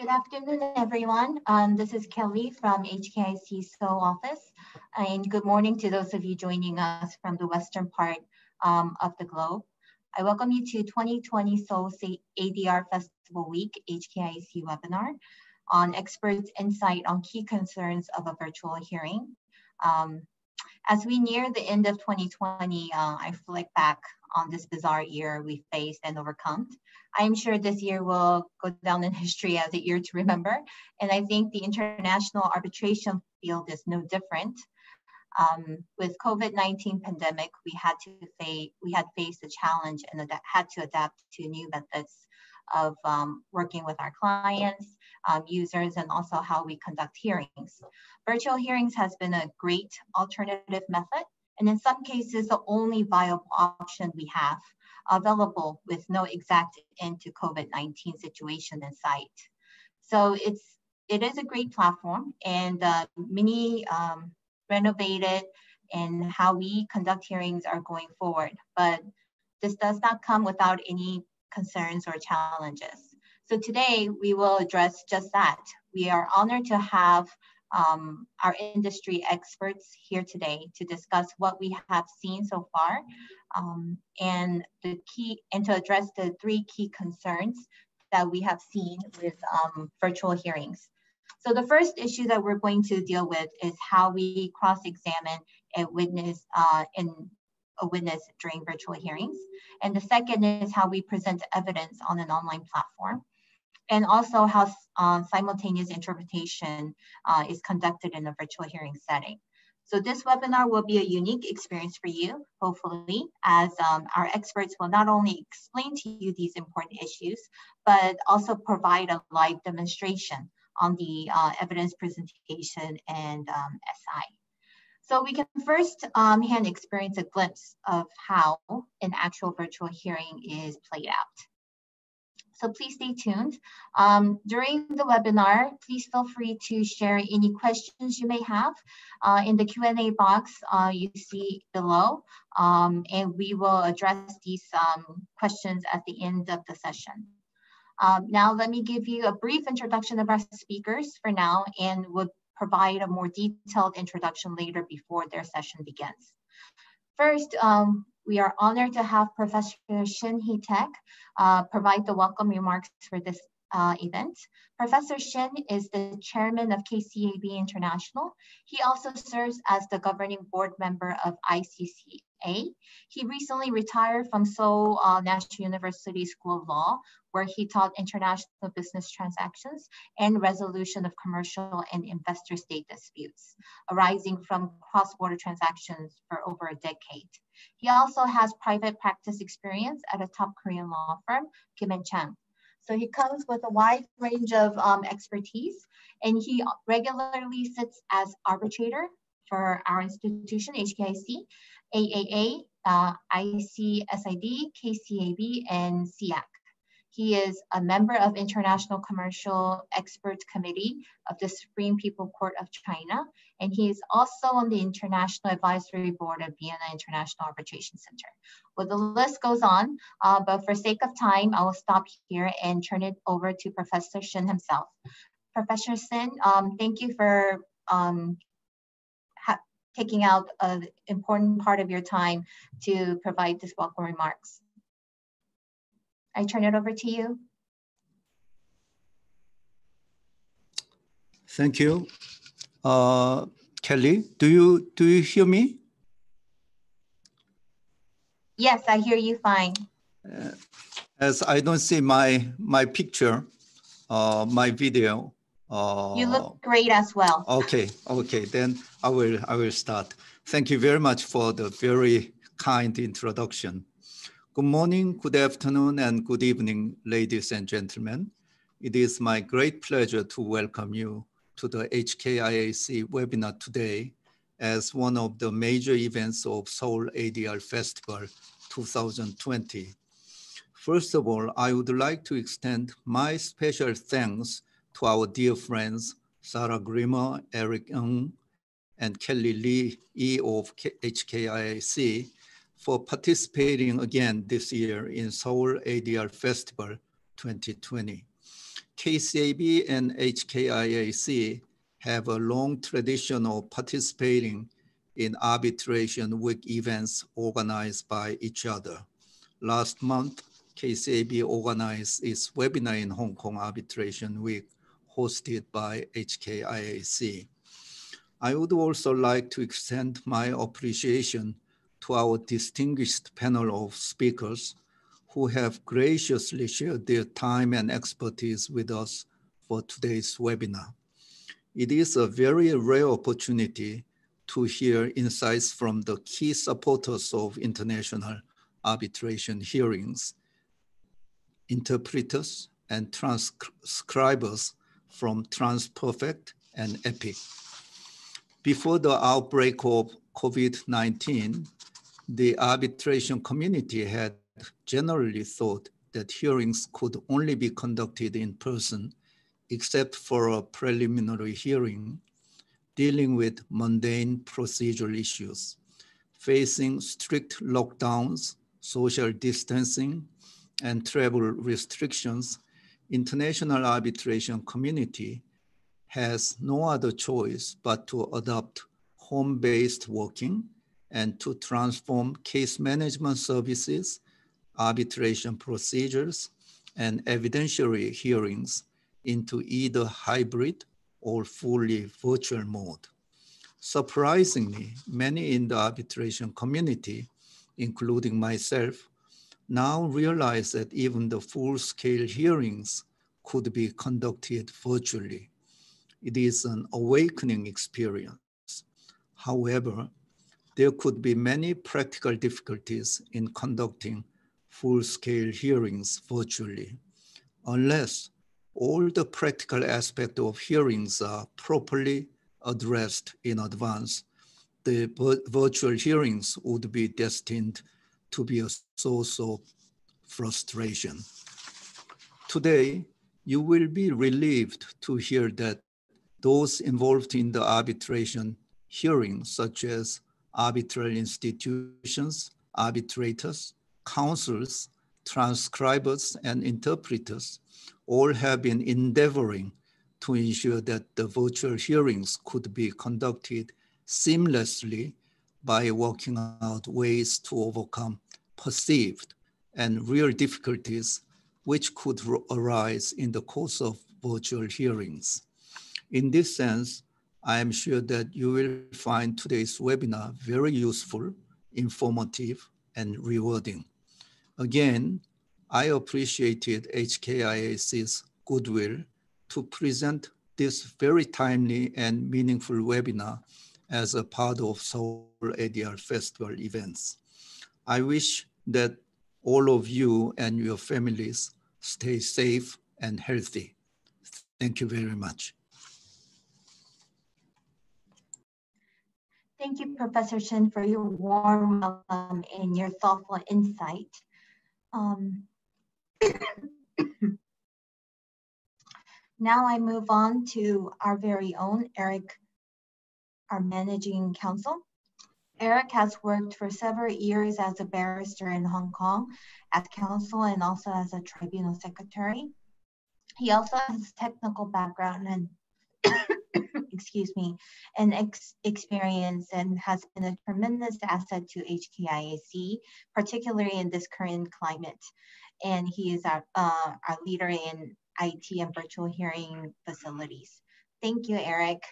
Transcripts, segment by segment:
Good afternoon, everyone. Um, this is Kelly from HKIAC Seoul office. And good morning to those of you joining us from the western part um, of the globe. I welcome you to 2020 Seoul ADR Festival Week HKIAC webinar on experts' insight on key concerns of a virtual hearing. Um, as we near the end of 2020, uh, I reflect back on this bizarre year we faced and overcome. I am sure this year will go down in history as a year to remember. And I think the international arbitration field is no different. Um, with COVID-19 pandemic, we had to face we had faced a challenge and had to adapt to new methods of um, working with our clients, um, users, and also how we conduct hearings. Virtual hearings has been a great alternative method and in some cases, the only viable option we have available with no exact end to COVID-19 situation in sight. So it's it is a great platform and uh, many um, renovated and how we conduct hearings are going forward. But this does not come without any concerns or challenges. So today we will address just that. We are honored to have um, our industry experts here today to discuss what we have seen so far um, and the key and to address the three key concerns that we have seen with um, virtual hearings. So the first issue that we're going to deal with is how we cross-examine a witness uh, in a witness during virtual hearings. And the second is how we present evidence on an online platform and also how uh, simultaneous interpretation uh, is conducted in a virtual hearing setting. So this webinar will be a unique experience for you, hopefully, as um, our experts will not only explain to you these important issues, but also provide a live demonstration on the uh, evidence presentation and um, SI. So we can first um, hand experience a glimpse of how an actual virtual hearing is played out so please stay tuned. Um, during the webinar, please feel free to share any questions you may have uh, in the Q&A box uh, you see below, um, and we will address these um, questions at the end of the session. Um, now, let me give you a brief introduction of our speakers for now, and we'll provide a more detailed introduction later before their session begins. First, um, we are honored to have Professor Shin Hee-taek uh, provide the welcome remarks for this uh, event. Professor Shin is the chairman of KCAB International. He also serves as the governing board member of ICCA. He recently retired from Seoul uh, National University School of Law, where he taught international business transactions and resolution of commercial and investor state disputes arising from cross-border transactions for over a decade. He also has private practice experience at a top Korean law firm, Kim and Chang. So he comes with a wide range of um, expertise and he regularly sits as arbitrator for our institution, HKIC, AAA, uh, ICSID, KCAB, and SEAC. He is a member of International Commercial Experts Committee of the Supreme People Court of China, and he is also on the International Advisory Board of Vienna International Arbitration Center. Well, the list goes on, uh, but for sake of time, I will stop here and turn it over to Professor Shin himself. Professor Shin, um, thank you for um, taking out an important part of your time to provide this welcome remarks. I turn it over to you. Thank you. Uh, Kelly, do you, do you hear me? Yes, I hear you fine. Uh, as I don't see my, my picture, uh, my video. Uh, you look great as well. Okay, okay, then I will, I will start. Thank you very much for the very kind introduction. Good morning, good afternoon, and good evening, ladies and gentlemen. It is my great pleasure to welcome you to the HKIAC webinar today as one of the major events of Seoul ADR Festival 2020. First of all, I would like to extend my special thanks to our dear friends, Sarah Grimmer, Eric Ng, and Kelly Lee E of HKIAC for participating again this year in Seoul ADR Festival 2020. KCAB and HKIAC have a long tradition of participating in arbitration week events organized by each other. Last month, KCAB organized its webinar in Hong Kong Arbitration Week hosted by HKIAC. I would also like to extend my appreciation to our distinguished panel of speakers who have graciously shared their time and expertise with us for today's webinar. It is a very rare opportunity to hear insights from the key supporters of international arbitration hearings, interpreters and transcribers from TransPerfect and Epiq. Before the outbreak of COVID-19, the arbitration community had generally thought that hearings could only be conducted in person, except for a preliminary hearing dealing with mundane procedural issues, facing strict lockdowns, social distancing, and travel restrictions, international arbitration community has no other choice but to adopt home-based working and to transform case management services, arbitration procedures, and evidentiary hearings into either hybrid or fully virtual mode. Surprisingly, many in the arbitration community, including myself, now realize that even the full-scale hearings could be conducted virtually. It is an awakening experience. However, there could be many practical difficulties in conducting full-scale hearings virtually, unless all the practical aspects of hearings are properly addressed in advance. The virtual hearings would be destined to be a source of frustration. Today, you will be relieved to hear that those involved in the arbitration hearing, such as arbitral institutions, arbitrators, counsels, transcribers, and interpreters, all have been endeavoring to ensure that the virtual hearings could be conducted seamlessly by working out ways to overcome perceived and real difficulties which could arise in the course of virtual hearings. In this sense, I am sure that you will find today's webinar very useful, informative, and rewarding. Again, I appreciated HKIAC's goodwill to present this very timely and meaningful webinar as a part of Seoul ADR Festival events. I wish that all of you and your families stay safe and healthy. Thank you very much. Thank you, Professor Shin, for your warm welcome and your thoughtful insight. Um, now I move on to our very own Eric, our managing counsel. Eric has worked for several years as a barrister in Hong Kong, as counsel and also as a tribunal secretary. He also has technical background and excuse me, and ex experience and has been a tremendous asset to HKIAC, particularly in this current climate. And he is our, uh, our leader in IT and virtual hearing facilities. Thank you, Eric.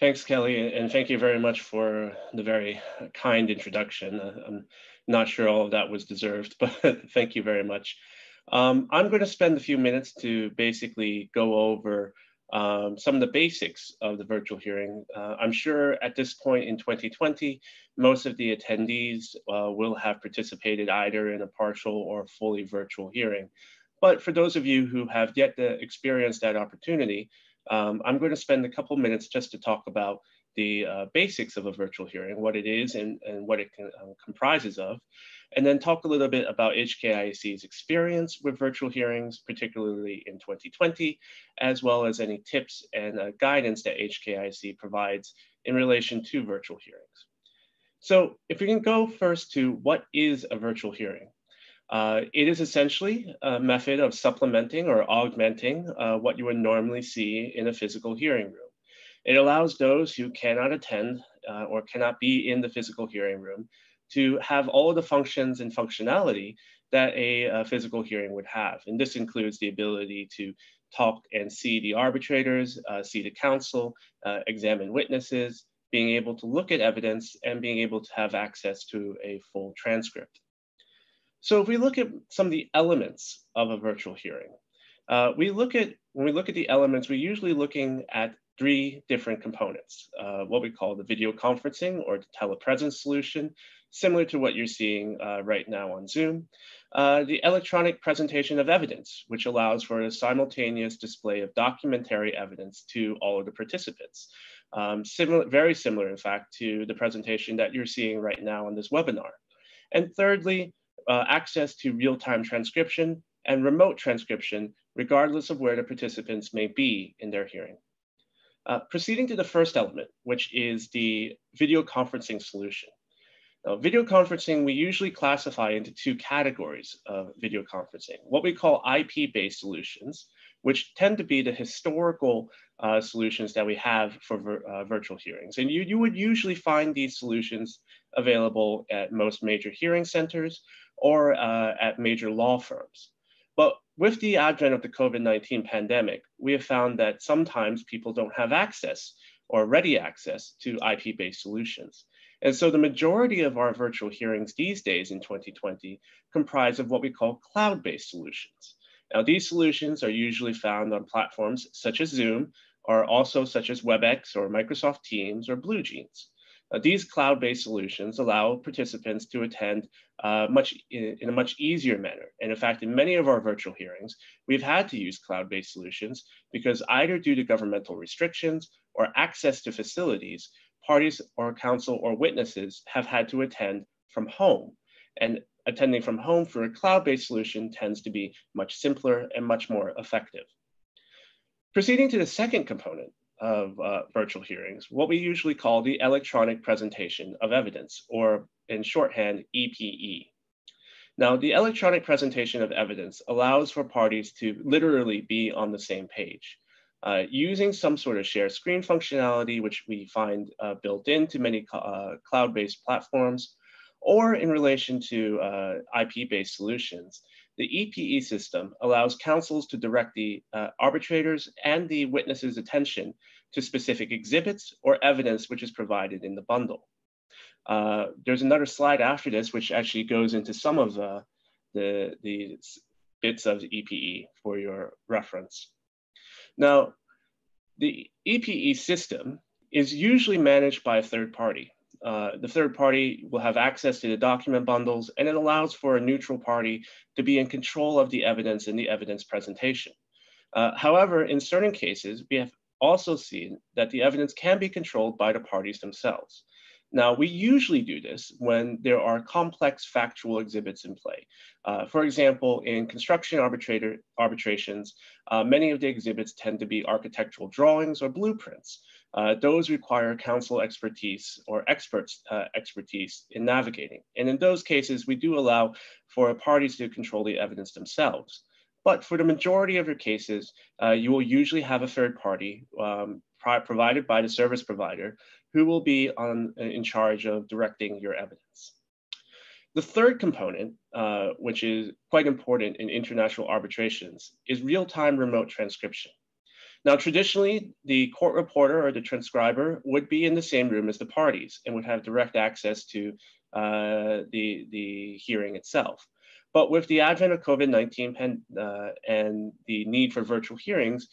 Thanks, Kelly, and thank you very much for the very kind introduction. I'm not sure all of that was deserved, but thank you very much. Um, I'm going to spend a few minutes to basically go over um, some of the basics of the virtual hearing. Uh, I'm sure at this point in 2020, most of the attendees uh, will have participated either in a partial or fully virtual hearing. But for those of you who have yet to experience that opportunity, um, I'm going to spend a couple minutes just to talk about the uh, basics of a virtual hearing, what it is and, and what it can, uh, comprises of, and then talk a little bit about HKIAC's experience with virtual hearings, particularly in 2020, as well as any tips and uh, guidance that HKIAC provides in relation to virtual hearings. So if we can go first to what is a virtual hearing? Uh, it is essentially a method of supplementing or augmenting uh, what you would normally see in a physical hearing room. It allows those who cannot attend uh, or cannot be in the physical hearing room to have all of the functions and functionality that a, a, physical hearing would have. And this includes the ability to talk and see the arbitrators, uh, see the counsel, uh, examine witnesses, being able to look at evidence, and being able to have access to a full transcript. So if we look at some of the elements of a virtual hearing, uh, we look at, when we look at the elements, we're usually looking at three different components, uh, what we call the video conferencing or the telepresence solution, similar to what you're seeing uh, right now on Zoom. Uh, the electronic presentation of evidence, which allows for a simultaneous display of documentary evidence to all of the participants. Um, similar, very similar, in fact, to the presentation that you're seeing right now on this webinar. And thirdly, uh, access to real-time transcription and remote transcription, regardless of where the participants may be in their hearing. Uh, proceeding to the first element, which is the video conferencing solution. Now, video conferencing, we usually classify into two categories of video conferencing, what we call IP-based solutions, which tend to be the historical uh, solutions that we have for vir uh, virtual hearings. And you, you would usually find these solutions available at most major hearing centers or uh, at major law firms. With the advent of the COVID-19 pandemic, we have found that sometimes people don't have access or ready access to IP-based solutions. And so the majority of our virtual hearings these days in 2020 comprise of what we call cloud-based solutions. Now, these solutions are usually found on platforms such as Zoom, or also such as WebEx or Microsoft Teams or BlueJeans. Uh, these cloud-based solutions allow participants to attend uh, much in, in, a much easier manner. And in fact, in many of our virtual hearings, we've had to use cloud-based solutions because either due to governmental restrictions or access to facilities, parties or counsel or witnesses have had to attend from home. And attending from home for a cloud-based solution tends to be much simpler and much more effective. Proceeding to the second component, of uh, virtual hearings, what we usually call the electronic presentation of evidence, or in shorthand, EPE. Now, the electronic presentation of evidence allows for parties to literally be on the same page. Uh, using some sort of share screen functionality, which we find uh, built into many uh, cloud-based platforms, or in relation to uh, IP-based solutions, the EPE system allows counsels to direct the uh, arbitrators and the witnesses' attention to specific exhibits or evidence which is provided in the bundle. Uh, there's another slide after this which actually goes into some of the, the, the bits of EPE for your reference. Now, the EPE system is usually managed by a third party. Uh, the third party will have access to the document bundles and it allows for a neutral party to be in control of the evidence and the evidence presentation. Uh, however, in certain cases, we have also seen that the evidence can be controlled by the parties themselves. Now, we usually do this when there are complex factual exhibits in play. Uh, for example, in construction arbitrator arbitrations, uh, many of the exhibits tend to be architectural drawings or blueprints. Uh, those require counsel expertise or experts uh, expertise in navigating. And in those cases, we do allow for parties to control the evidence themselves. But for the majority of your cases, uh, you will usually have a third party um, provided by the service provider who will be on, in charge of directing your evidence. The third component, uh, which is quite important in international arbitrations, is real-time remote transcription. Now, traditionally, the court reporter or the transcriber would be in the same room as the parties and would have direct access to uh, the, the hearing itself. But with the advent of COVID-19 uh, and the need for virtual hearings,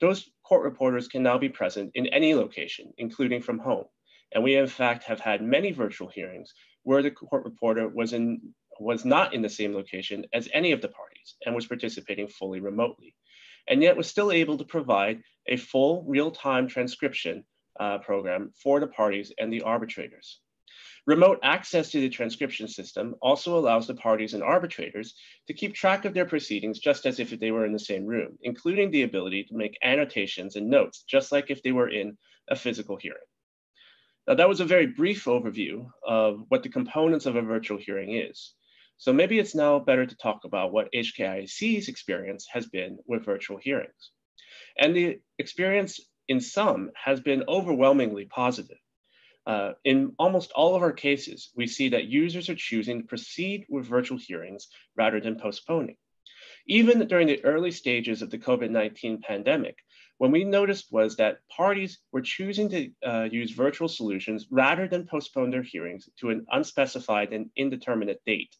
those court reporters can now be present in any location, including from home. And we in fact have had many virtual hearings where the court reporter was in was not in the same location as any of the parties and was participating fully remotely and yet was still able to provide a full real-time transcription uh, program for the parties and the arbitrators. Remote access to the transcription system also allows the parties and arbitrators to keep track of their proceedings just as if they were in the same room, including the ability to make annotations and notes, just like if they were in a physical hearing. Now that was a very brief overview of what the components of a virtual hearing is. So maybe it's now better to talk about what HKIAC's experience has been with virtual hearings. And the experience in some has been overwhelmingly positive. Uh, in almost all of our cases, we see that users are choosing to proceed with virtual hearings rather than postponing. Even during the early stages of the COVID-19 pandemic, what we noticed was that parties were choosing to uh, use virtual solutions rather than postpone their hearings to an unspecified and indeterminate date,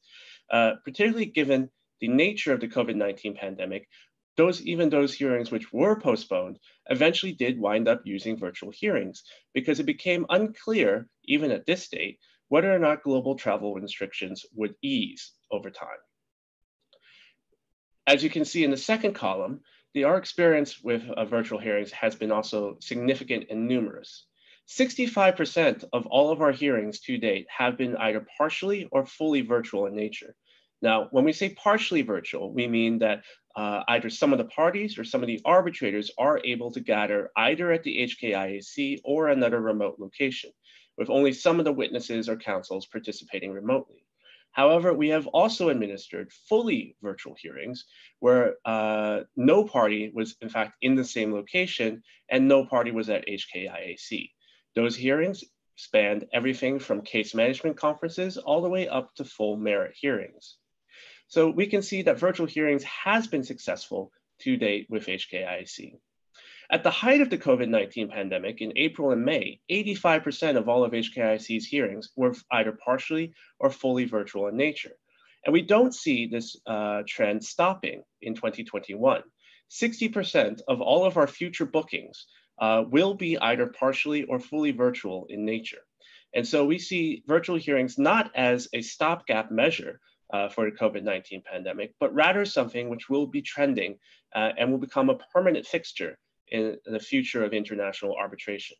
uh, particularly given the nature of the COVID-19 pandemic, those even those hearings which were postponed eventually did wind up using virtual hearings because it became unclear, even at this date, whether or not global travel restrictions would ease over time. As you can see in the second column, the our experience with uh, virtual hearings has been also significant and numerous. 65% of all of our hearings to date have been either partially or fully virtual in nature. Now, when we say partially virtual, we mean that uh, either some of the parties or some of the arbitrators are able to gather either at the HKIAC or another remote location, with only some of the witnesses or counsels participating remotely. However, we have also administered fully virtual hearings where uh, no party was in fact in the same location and no party was at HKIAC. Those hearings spanned everything from case management conferences all the way up to full merit hearings. So we can see that virtual hearings has been successful to date with HKIAC. At the height of the COVID-19 pandemic in April and May, 85% of all of HKIAC's hearings were either partially or fully virtual in nature. And we don't see this uh, trend stopping in 2021. 60% of all of our future bookings uh, will be either partially or fully virtual in nature. And so we see virtual hearings not as a stopgap measure, uh, for the COVID-19 pandemic, but rather something which will be trending uh, and will become a permanent fixture in the future of international arbitration.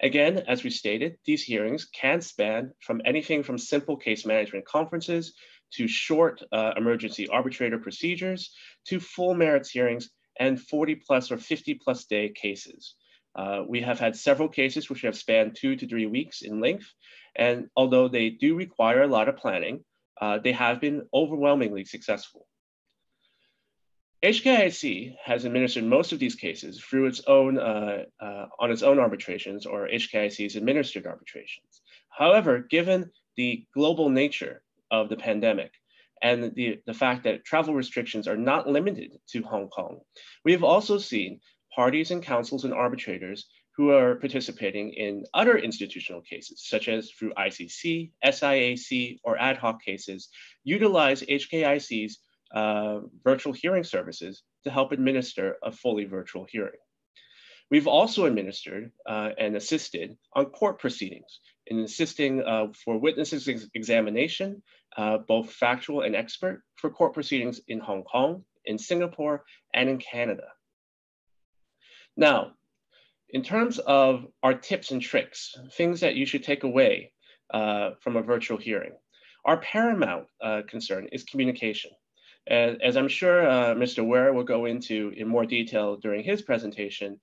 Again, as we stated, these hearings can span from anything from simple case management conferences to short uh, emergency arbitrator procedures to full merits hearings and 40 plus or 50 plus day cases. Uh, we have had several cases which have spanned two to three weeks in length. And although they do require a lot of planning, uh, they have been overwhelmingly successful. HKIAC has administered most of these cases through its own, uh, uh, on its own arbitrations or HKIAC's administered arbitrations. However, given the global nature of the pandemic and the, the fact that travel restrictions are not limited to Hong Kong, we have also seen parties and councils and arbitrators who are participating in other institutional cases, such as through ICC, SIAC, or ad hoc cases, utilize HKIAC's uh, virtual hearing services to help administer a fully virtual hearing. We've also administered uh, and assisted on court proceedings in assisting uh, for witnesses ex examination, uh, both factual and expert, for court proceedings in Hong Kong, in Singapore, and in Canada. Now, in terms of our tips and tricks, things that you should take away uh, from a virtual hearing, our paramount uh, concern is communication. As, as I'm sure uh, Mr. Ware will go into in more detail during his presentation,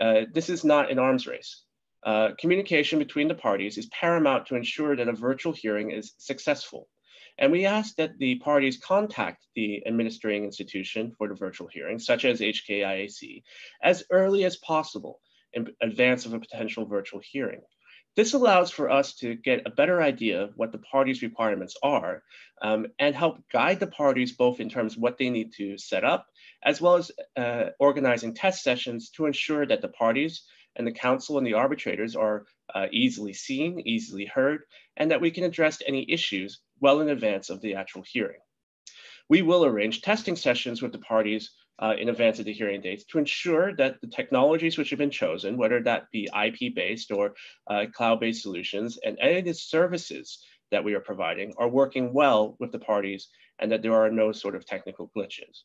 uh, this is not an arms race. Uh, communication between the parties is paramount to ensure that a virtual hearing is successful. And we ask that the parties contact the administering institution for the virtual hearing, such as HKIAC, as early as possible in advance of a potential virtual hearing. This allows for us to get a better idea of what the parties' requirements are um, and help guide the parties both in terms of what they need to set up, as well as uh, organizing test sessions to ensure that the parties and the counsel and the arbitrators are uh, easily seen, easily heard, and that we can address any issues well in advance of the actual hearing. We will arrange testing sessions with the parties uh, in advance of the hearing dates to ensure that the technologies which have been chosen, whether that be IP-based or uh, cloud-based solutions, and any of the services that we are providing are working well with the parties and that there are no sort of technical glitches.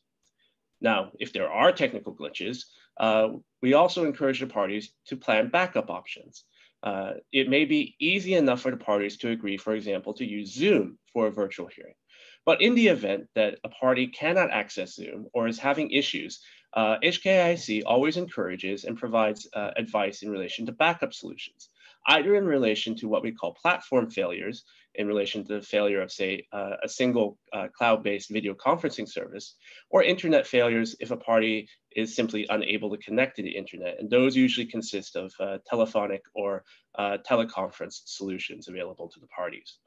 Now, if there are technical glitches, uh, we also encourage the parties to plan backup options. Uh, it may be easy enough for the parties to agree, for example, to use Zoom for a virtual hearing. But in the event that a party cannot access Zoom or is having issues, uh, HKIAC always encourages and provides uh, advice in relation to backup solutions. Either in relation to what we call platform failures, in relation to the failure of, say, uh, a single uh, cloud-based video conferencing service, or internet failures if a party is simply unable to connect to the internet. And those usually consist of uh, telephonic or uh, teleconference solutions available to the parties.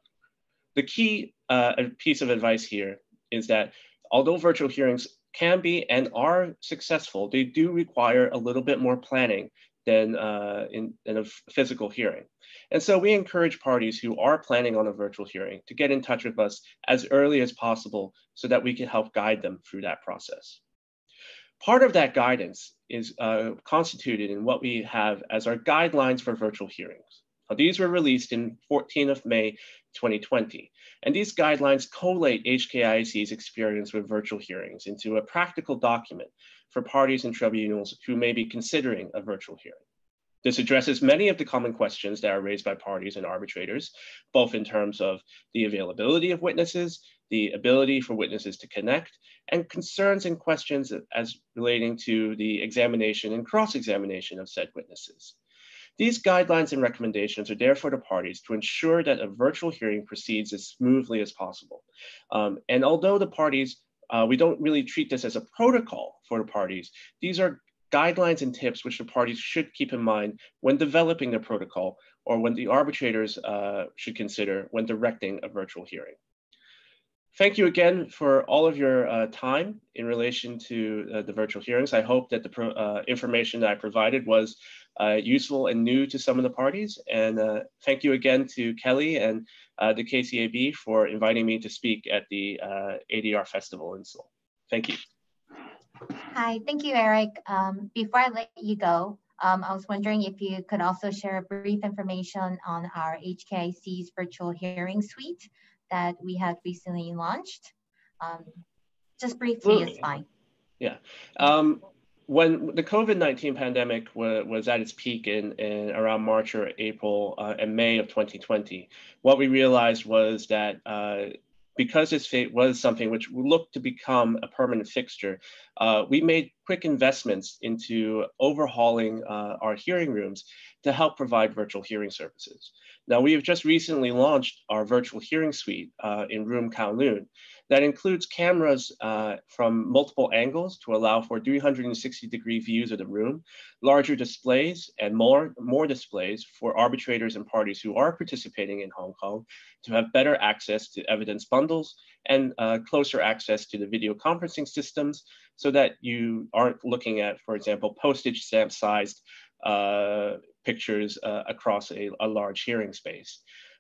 The key uh, piece of advice here is that although virtual hearings can be and are successful, they do require a little bit more planning than uh, in, in, a physical hearing. And so we encourage parties who are planning on a virtual hearing to get in touch with us as early as possible so that we can help guide them through that process. Part of that guidance is uh, constituted in what we have as our guidelines for virtual hearings. Now, these were released in 14th of May 2020, and these guidelines collate HKIAC's experience with virtual hearings into a practical document for parties and tribunals who may be considering a virtual hearing. This addresses many of the common questions that are raised by parties and arbitrators, both in terms of the availability of witnesses, the ability for witnesses to connect, and concerns and questions as relating to the examination and cross-examination of said witnesses. These guidelines and recommendations are there for the parties to ensure that a virtual hearing proceeds as smoothly as possible. Um, and although the parties, uh, we don't really treat this as a protocol for the parties, these are guidelines and tips which the parties should keep in mind when developing the protocol or when the arbitrators uh, should consider when directing a virtual hearing. Thank you again for all of your uh, time in relation to uh, the virtual hearings. I hope that the uh, information that I provided was useful and new to some of the parties. And uh, thank you again to Kelly and uh, the KCAB for inviting me to speak at the ADR Festival in Seoul. Thank you. Hi, thank you, Eric. Um, before I let you go, um, I was wondering if you could also share a brief information on our HKIAC's virtual hearing suite that we have recently launched. Um, just briefly is fine. Yeah. Um, when the COVID-19 pandemic was, was at its peak in, in around March or April uh, and May of 2020, what we realized was that uh, because this fate was something which looked to become a permanent fixture, uh, we made quick investments into overhauling uh, our hearing rooms to help provide virtual hearing services. Now, we have just recently launched our virtual hearing suite uh, in Room Kowloon that includes cameras uh, from multiple angles to allow for 360 degree views of the room, larger displays, and more, more displays for arbitrators and parties who are participating in Hong Kong to have better access to evidence bundles and uh, closer access to the video conferencing systems so that you aren't looking at, for example, postage stamp sized uh, pictures uh, across a, a, large hearing space.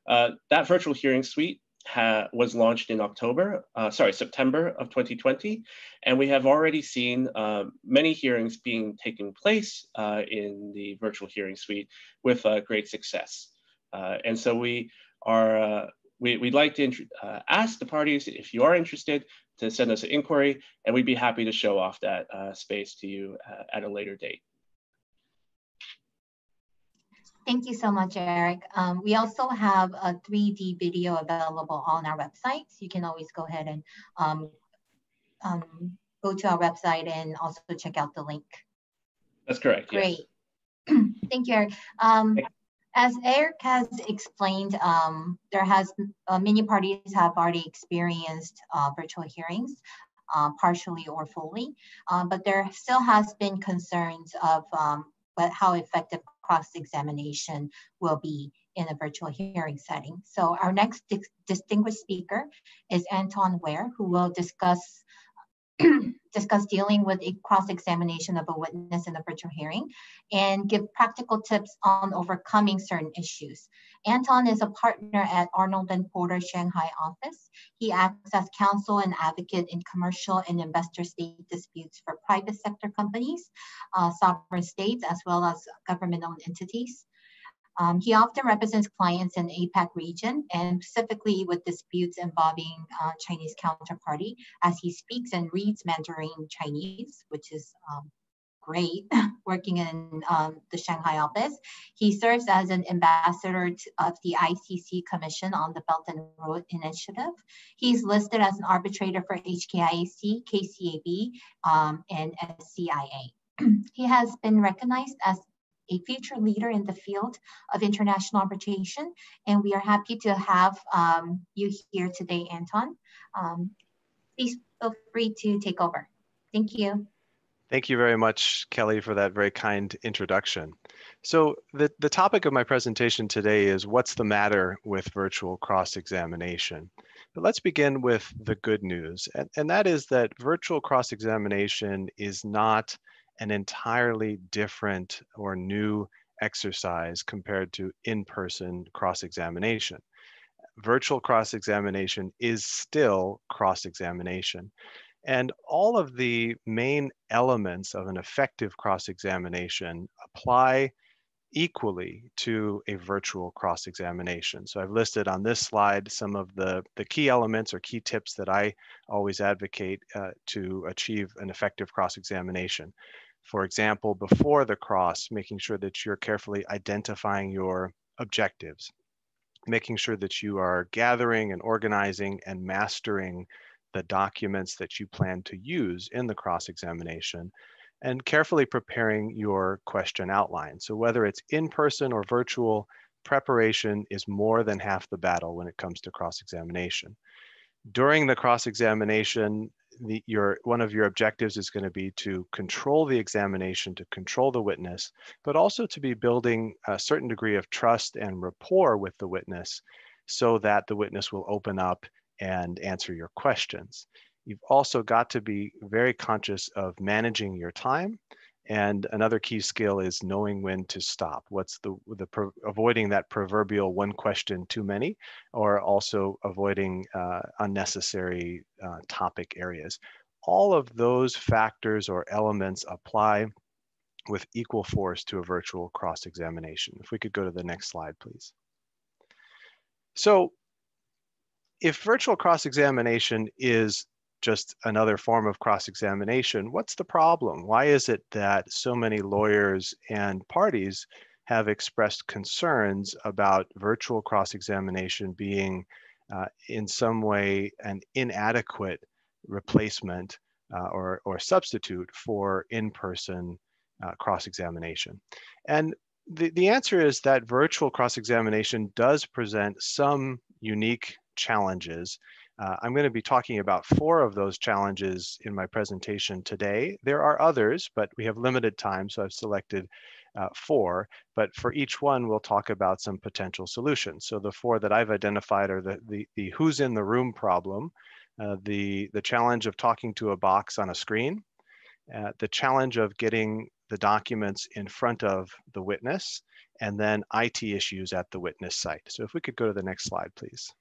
Uh, that virtual hearing suite was launched in October, uh, sorry, September of 2020, and we have already seen uh, many hearings being taken place uh, in the virtual hearing suite with great success. and so we are, we, would like to ask the parties if you are interested to send us an inquiry, and we'd be happy to show off that space to you at a later date. Thank you so much, Eric. Um, we also have a 3D video available on our website. You can always go ahead and um, um, go to our website and also check out the link. That's correct. Great. Yes. Thank you, Eric. Um, as Eric has explained, um, there has uh, many parties have already experienced uh, virtual hearings. Uh, partially or fully, uh, but there still has been concerns of um, but how effective cross-examination will be in a virtual hearing setting. So our next di distinguished speaker is Anton Ware, who will discuss discuss dealing with a cross-examination of a witness in a virtual hearing and give practical tips on overcoming certain issues. Anton is a partner at Arnold and Porter Shanghai office. He acts as counsel and advocate in commercial and investor state disputes for private sector companies, uh, sovereign states, as well as government-owned entities. Um, he often represents clients in the APAC region and specifically with disputes involving uh, Chinese counterparty as he speaks and reads Mandarin Chinese, which is um, great working in um, the Shanghai office. He serves as an ambassador to, of the ICC Commission on the Belt and Road Initiative. He's listed as an arbitrator for HKIAC, KCAB, um, and SCIA. he has been recognized as a future leader in the field of international arbitration. And we are happy to have um, you here today, Anton. Um, please feel free to take over. Thank you. Thank you very much, Kelly, for that very kind introduction. So the, the topic of my presentation today is what's the matter with virtual cross-examination? But let's begin with the good news, and, and that is that virtual cross-examination is not an entirely different or new exercise compared to in-person cross-examination. Virtual cross-examination is still cross-examination. And all of the main elements of an effective cross-examination apply equally to a virtual cross-examination. So I've listed on this slide some of the, the key elements or key tips that I always advocate uh, to achieve an effective cross-examination. For example, before the cross, making sure that you're carefully identifying your objectives, making sure that you are gathering and organizing and mastering the documents that you plan to use in the cross-examination and carefully preparing your question outline. So whether it's in person or virtual, preparation is more than half the battle when it comes to cross-examination. During the cross-examination, your one of your objectives is going to be to control the examination, to control the witness, but also to be building a certain degree of trust and rapport with the witness so that the witness will open up and answer your questions. You've also got to be very conscious of managing your time. And another key skill is knowing when to stop. What's the, the avoiding that proverbial one question too many, or also avoiding uh, unnecessary uh, topic areas. All of those factors or elements apply with equal force to a virtual cross-examination. If we could go to the next slide, please. So if virtual cross-examination is just another form of cross-examination, what's the problem? Why is it that so many lawyers and parties have expressed concerns about virtual cross-examination being uh, in some way an inadequate replacement uh, or, or substitute for in-person uh, cross-examination? And the, the answer is that virtual cross-examination does present some unique challenges. Uh, I'm going to be talking about four of those challenges in my presentation today. There are others, but we have limited time, so I've selected uh, four. But for each one, we'll talk about some potential solutions. So the four that I've identified are the, the, the who's in the room problem, uh, the, the challenge of talking to a box on a screen, uh, the challenge of getting the documents in front of the witness, and then IT issues at the witness site. So if we could go to the next slide, please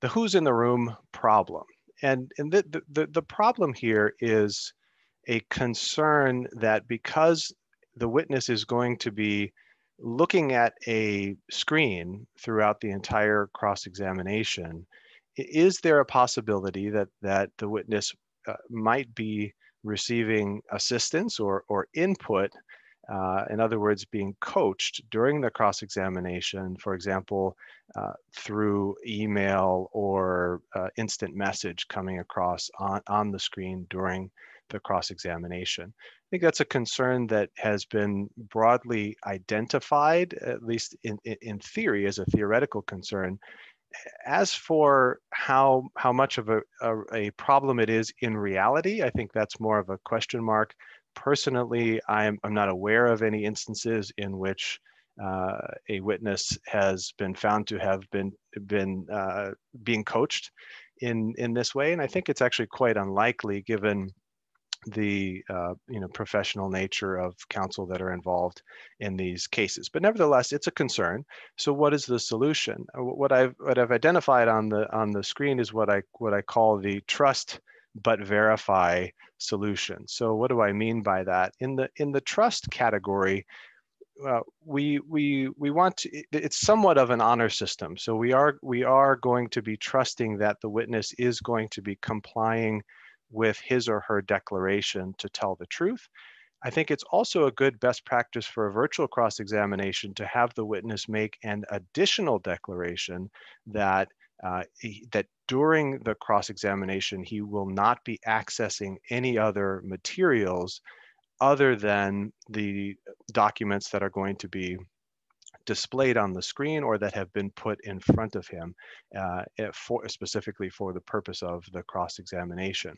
the who's in the room problem. And, and the, the, the problem here is a concern that because the witness is going to be looking at a screen throughout the entire cross-examination, is there a possibility that, that the witness uh, might be receiving assistance or, or input uh, in other words, being coached during the cross examination, for example, uh, through email or uh, instant message coming across on, on the screen during the cross examination. I think that's a concern that has been broadly identified, at least in, in theory, as a theoretical concern. As for how, how much of a, a, a problem it is in reality, I think that's more of a question mark personally, I'm, I'm not aware of any instances in which uh, a witness has been found to have been been uh, being coached in in this way, and I think it's actually quite unlikely given the uh, you know professional nature of counsel that are involved in these cases. But nevertheless, it's a concern. So, what is the solution? Uh, what I've what I've identified on the on the screen is what I what I call the trust but verify solution. So what do I mean by that? In the in the trust category, uh, we we we want to, it's somewhat of an honor system. So we are we are going to be trusting that the witness is going to be complying with his or her declaration to tell the truth. I think it's also a good best practice for a virtual cross-examination to have the witness make an additional declaration that uh, he, that during the cross-examination, he will not be accessing any other materials other than the documents that are going to be displayed on the screen or that have been put in front of him uh, for, specifically for the purpose of the cross-examination.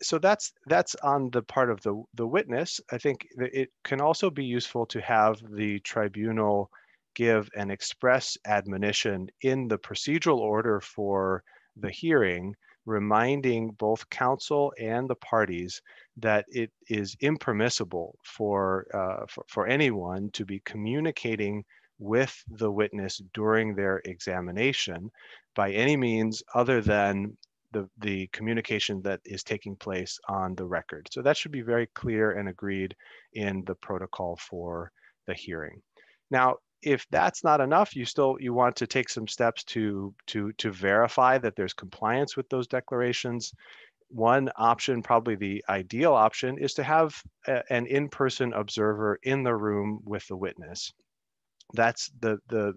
So that's that's on the part of the, the witness. I think it can also be useful to have the tribunal give an express admonition in the procedural order for the hearing reminding both counsel and the parties that it is impermissible for, uh, for, for, anyone to be communicating with the witness during their examination by any means other than the, the communication that is taking place on the record. So that should be very clear and agreed in the protocol for the hearing. Now, if that's not enough, you still you want to take some steps to to to verify that there's compliance with those declarations. One option, probably the ideal option, is to have a, an in-person observer in the room with the witness. That's the the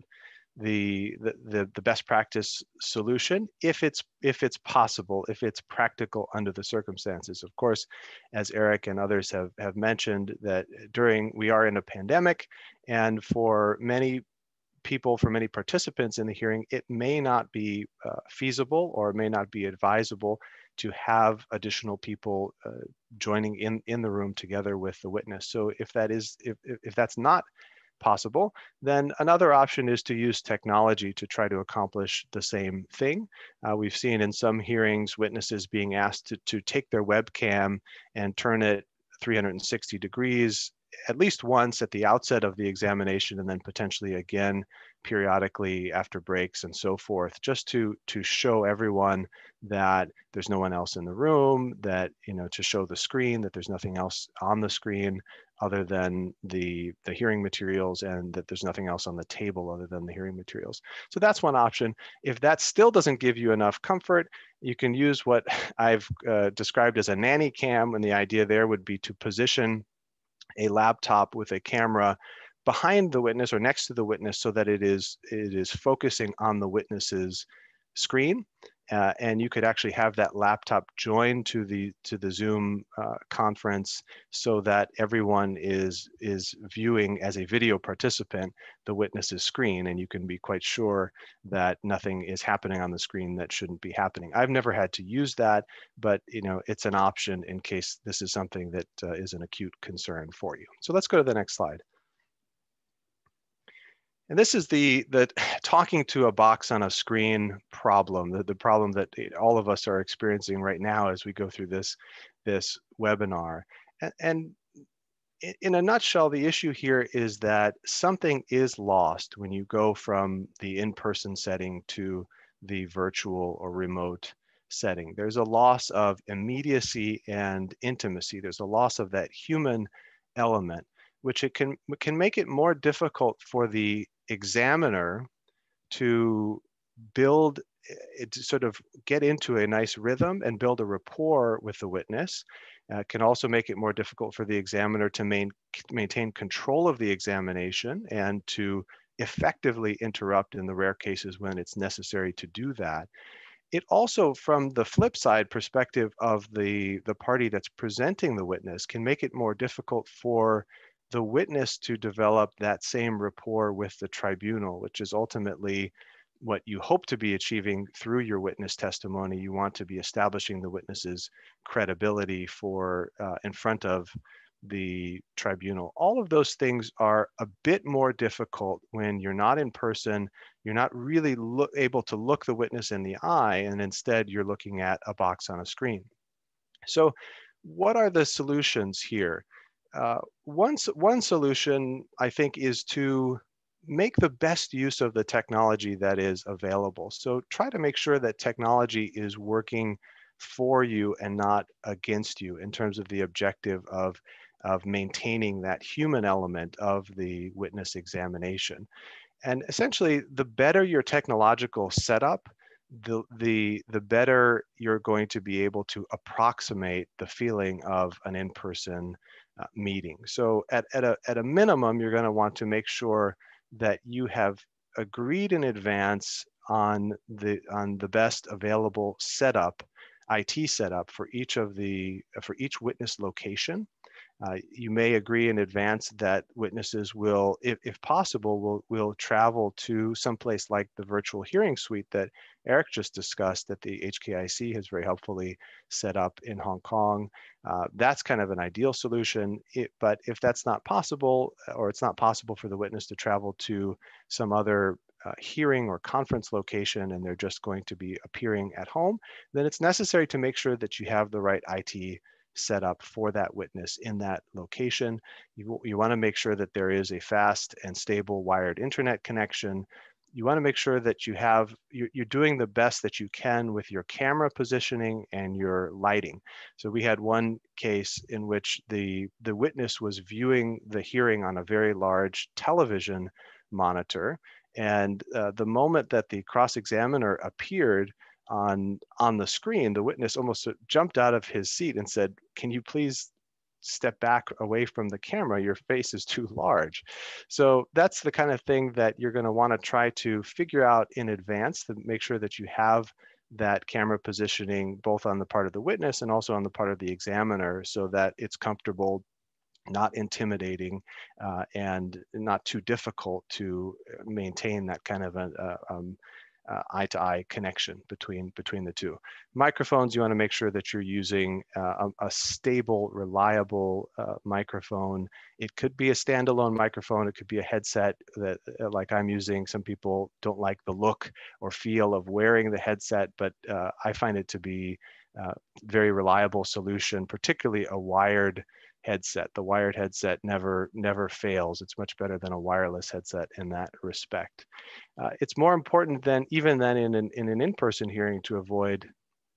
the, the, the best practice solution if it's if it's possible if it's practical under the circumstances. Of course as eric and others have have mentioned that during we are in a pandemic and for many people for many participants in the hearing it may not be uh, feasible or may not be advisable to have additional people uh, joining in in the room together with the witness. So if that is if if that's not possible, then another option is to use technology to try to accomplish the same thing. Uh, we've seen in some hearings witnesses being asked to, to take their webcam and turn it 360 degrees at least once at the outset of the examination and then potentially again periodically after breaks and so forth just to to show everyone that there's no one else in the room that you know to show the screen that there's nothing else on the screen other than the, the hearing materials and that there's nothing else on the table other than the hearing materials. So that's one option. If that still doesn't give you enough comfort, you can use what I've uh, described as a nanny cam and the idea there would be to position a laptop with a camera behind the witness or next to the witness so that it is it is focusing on the witness's screen uh, and you could actually have that laptop joined to the to the Zoom uh, conference so that everyone is is viewing as a video participant the witness's screen, and you can be quite sure that nothing is happening on the screen that shouldn't be happening. I've never had to use that, but you know it's an option in case this is something that uh, is an acute concern for you. So let's go to the next slide. And this is the, the talking to a box on a screen problem, the, the problem that eh, all of us are experiencing right now as we go through this, this webinar. And, and in a nutshell, the issue here is that something is lost when you go from the in-person setting to the virtual or remote setting. There's a loss of immediacy and intimacy. There's a loss of that human element, which it can, can make it more difficult for the examiner to build eh, to sort of get into a nice rhythm and build a rapport with the witness. Uh, can also make it more difficult for the examiner to main, maintain control of the examination and to effectively interrupt in the rare cases when it's necessary to do that. It also, from the flip side perspective of the, the party that's presenting the witness, can make it more difficult for the witness to develop that same rapport with the tribunal, which is ultimately what you hope to be achieving through your witness testimony. You want to be establishing the witness's credibility for uh, in front of the tribunal. All of those things are a bit more difficult when you're not in person, you're not really able to look the witness in the eye, and instead you're looking at a box on a screen. So what are the solutions here? Uh, one, one solution, I think, is to make the best use of the technology that is available. So try to make sure that technology is working for you and not against you in terms of the objective of, of maintaining that human element of the witness examination. And essentially, the better your technological setup, the, the, the better you're going to be able to approximate the feeling of an in-person uh, meeting. So at, at, a, at a minimum, you're going to want to make sure that you have agreed in advance on the on the best available setup, IT setup for each of the for each witness location. Uh, you may agree in advance that witnesses will, if, if possible, will, will travel to someplace like the virtual hearing suite that Eric just discussed that the HKIAC has very helpfully set up in Hong Kong. Uh, that's kind of an ideal solution, it, but if that's not possible, or it's not possible for the witness to travel to some other uh, hearing or conference location and they're just going to be appearing at home, then it's necessary to make sure that you have the right IT set up for that witness in that location. You, you want to make sure that there is a fast and stable wired internet connection. You want to make sure that you have, you're, you're doing the best that you can with your camera positioning and your lighting. So we had one case in which the, the witness was viewing the hearing on a very large television monitor. And uh, the moment that the cross-examiner appeared, on on the screen, the witness almost jumped out of his seat and said, "Can you please step back away from the camera? Your face is too large." So that's the kind of thing that you're going to want to try to figure out in advance to make sure that you have that camera positioning both on the part of the witness and also on the part of the examiner so that it's comfortable not intimidating uh, and not too difficult to maintain that kind of a, a um, uh, eye-to-eye connection between between the two. Microphones, you want to make sure that you're using uh, a, a, stable, reliable uh, microphone. It could be a standalone microphone. It could be a headset that, uh, like I'm using. Some people don't like the look or feel of wearing the headset, but uh, I find it to be a uh, very reliable solution, particularly a wired headset. The wired headset never never fails. It's much better than a wireless headset in that respect. Uh, it's more important than even than in an, in an in-person hearing to avoid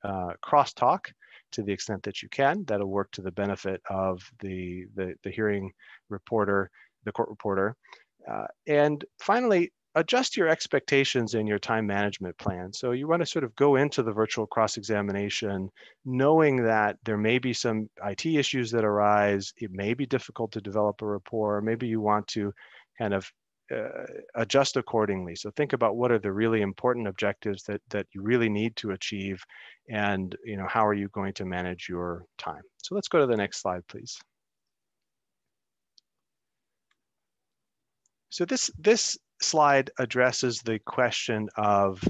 uh, crosstalk to the extent that you can. That'll work to the benefit of the, the, the hearing reporter, the court reporter. Uh, and finally, adjust your expectations in your time management plan. So you want to sort of go into the virtual cross-examination knowing that there may be some IT issues that arise. It may be difficult to develop a rapport. Maybe you want to kind of uh, adjust accordingly. So think about what are the really important objectives that, that you really need to achieve and you know how are you going to manage your time. So let's go to the next slide, please. So this, this slide addresses the question of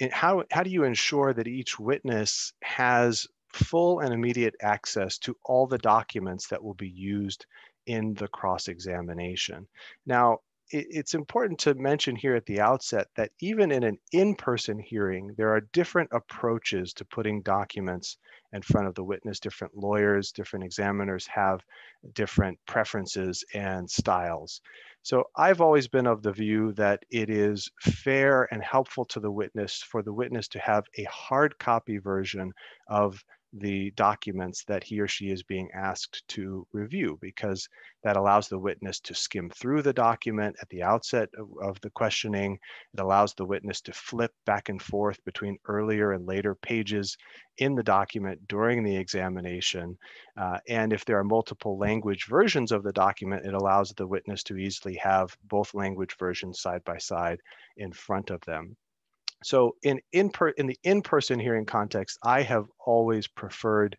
eh, how, how do you ensure that each witness has full and immediate access to all the documents that will be used in the cross-examination. Now, it's important to mention here at the outset that even in an in-person hearing, there are different approaches to putting documents in front of the witness. Different lawyers, different examiners have different preferences and styles. So I've always been of the view that it is fair and helpful to the witness for the witness to have a hard copy version of the documents that he or she is being asked to review because that allows the witness to skim through the document at the outset of, of, the questioning. It allows the witness to flip back and forth between earlier and later pages in the document during the examination. Uh, and if there are multiple language versions of the document, it allows the witness to easily have both language versions side by side in front of them. So in in, per, in the in-person hearing context, I have always preferred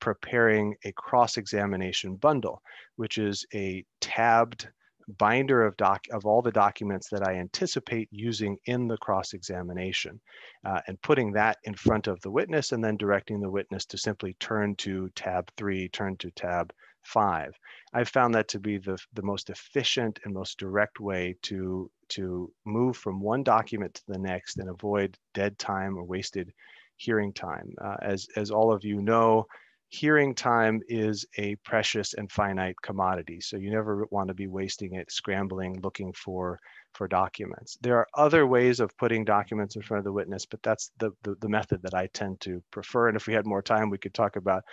preparing a cross-examination bundle, which is a tabbed binder of doc of all the documents that I anticipate using in the cross-examination uh, and putting that in front of the witness and then directing the witness to simply turn to tab three, turn to tab five. I've found that to be the, the most efficient and most direct way to, to move from one document to the next and avoid dead time or wasted hearing time. Uh, as, as all of you know, hearing time is a precious and finite commodity. So you never want to be wasting it scrambling, looking for for documents. There are other ways of putting documents in front of the witness, but that's the, the, the, method that I tend to prefer. And if we had more time, we could talk about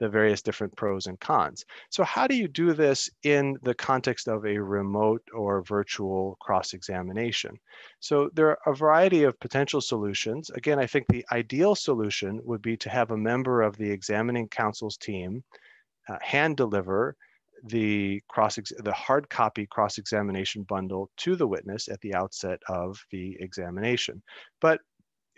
the various different pros and cons. So how do you do this in the context of a remote or virtual cross-examination? So there are a variety of potential solutions. Again, I think the ideal solution would be to have a member of the examining counsel's team uh, hand deliver the cross the hard copy cross-examination bundle to the witness at the outset of the examination. But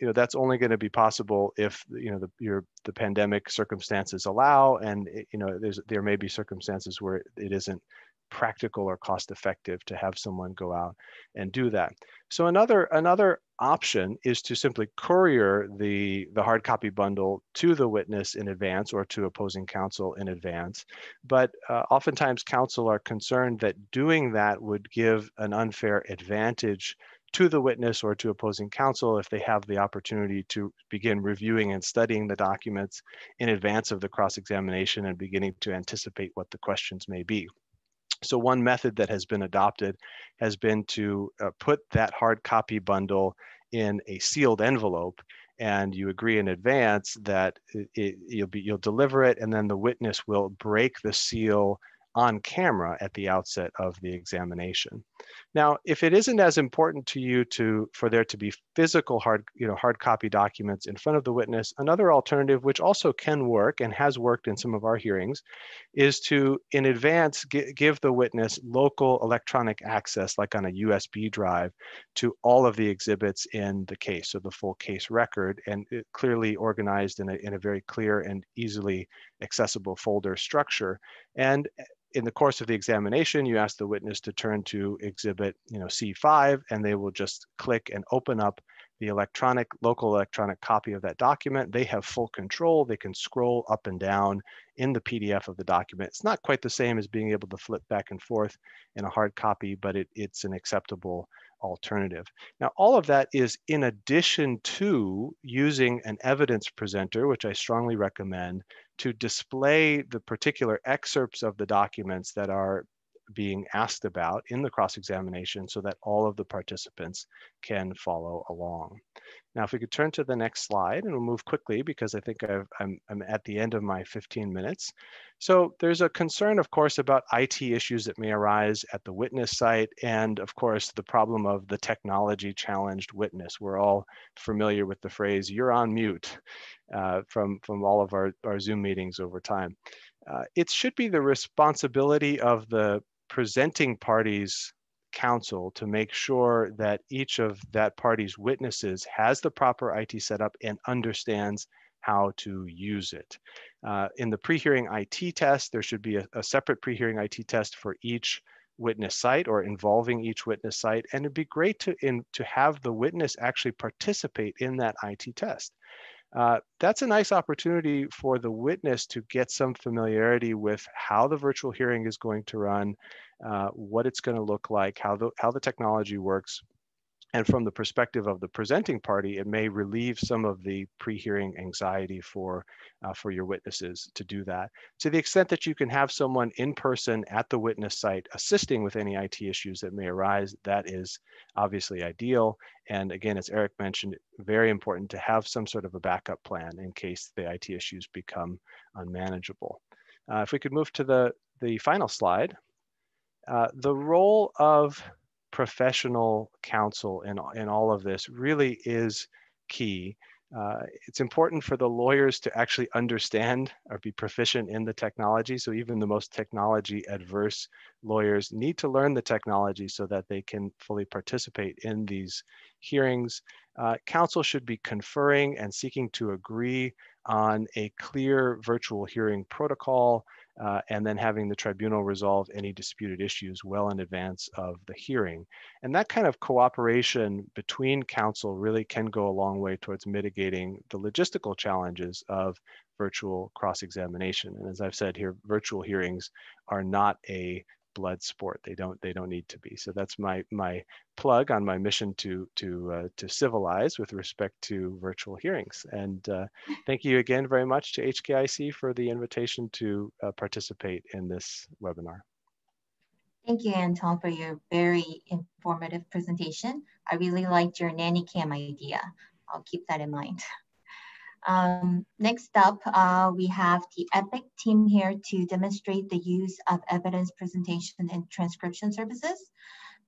you know that's only going to be possible if you know the your the pandemic circumstances allow, and you know there's there may be circumstances where it isn't practical or cost effective to have someone go out and do that. So another another option is to simply courier the the hard copy bundle to the witness in advance or to opposing counsel in advance. But uh, oftentimes counsel are concerned that doing that would give an unfair advantage to the witness or to opposing counsel if they have the opportunity to begin reviewing and studying the documents in advance of the cross-examination and beginning to anticipate what the questions may be. So one method that has been adopted has been to uh, put that hard copy bundle in a sealed envelope and you agree in advance that it, it, you'll be you'll deliver it and then the witness will break the seal on camera at the outset of the examination. Now, if it isn't as important to you to for there to be physical hard, you know, hard copy documents in front of the witness, another alternative, which also can work and has worked in some of our hearings, is to in advance give the witness local electronic access, like on a USB drive, to all of the exhibits in the case, so the full case record, and uh, clearly organized in a, in a very clear and easily accessible folder structure. And uh, in the course of the examination, you ask the witness to turn to exhibit you know, C5, and they will just click and open up the electronic, local electronic copy of that document. They have full control. They can scroll up and down in the PDF of the document. It's not quite the same as being able to flip back and forth in a hard copy, but it, it's an acceptable alternative. Now, all of that is in addition to using an evidence presenter, which I strongly recommend, to display the particular excerpts of the documents that are being asked about in the cross-examination so that all of the participants can follow along. Now, if we could turn to the next slide and we'll move quickly because I think i am I'm at the end of my 15 minutes. So there's a concern, of course, about IT issues that may arise at the witness site and, of course, the problem of the technology challenged witness. We're all familiar with the phrase, you're on mute uh, from, from all of our, our Zoom meetings over time. Uh, it should be the responsibility of the presenting parties counsel to make sure that each of that party's witnesses has the proper IT setup and understands how to use it. Uh, in the pre-hearing IT test, there should be a, a separate pre-hearing IT test for each witness site or involving each witness site. And it'd be great to, in, to have the witness actually participate in that IT test. Uh, that's a nice opportunity for the witness to get some familiarity with how the virtual hearing is going to run, uh, what it's going to look like, how the, how the technology works. And from the perspective of the presenting party, it may relieve some of the pre-hearing anxiety for, uh, for your witnesses to do that. To the extent that you can have someone in person at the witness site assisting with any IT issues that may arise, that is obviously ideal. And again, as Eric mentioned, very important to have some sort of a backup plan in case the IT issues become unmanageable. Uh, if we could move to the, the final slide. Uh, the role of professional counsel in, in all of this really is key. Uh, it's important for the lawyers to actually understand or be proficient in the technology. So even the most technology adverse lawyers need to learn the technology so that they can fully participate in these hearings. Uh, counsel should be conferring and seeking to agree on a clear virtual hearing protocol uh, and then having the tribunal resolve any disputed issues well in advance of the hearing. And that kind of cooperation between counsel really can go a long way towards mitigating the logistical challenges of virtual cross-examination. And as I've said here, virtual hearings are not a blood sport. They don't they don't need to be. So that's my my plug on my mission to to uh, to civilize with respect to virtual hearings. And uh, thank you again very much to HKIAC for the invitation to uh, participate in this webinar. Thank you, Anton, for your very informative presentation. I really liked your nanny cam idea. I'll keep that in mind. Um, next up, uh, we have the Epiq team here to demonstrate the use of evidence presentation and transcription services.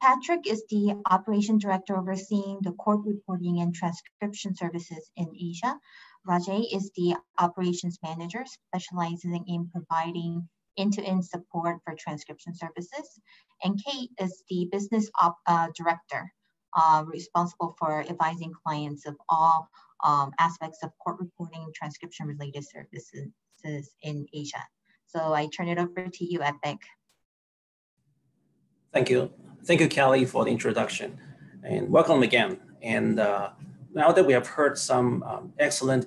Patrick is the operation director overseeing the court reporting and transcription services in Asia. Rajay is the operations manager specializing in providing end-to-end -end support for transcription services. And Kate is the business op, uh, director uh, responsible for advising clients of all um, aspects of court reporting, transcription related services in Asia. So I turn it over to you, Epiq. Thank you. Thank you, Kelly, for the introduction and welcome again. And uh, now that we have heard some um, excellent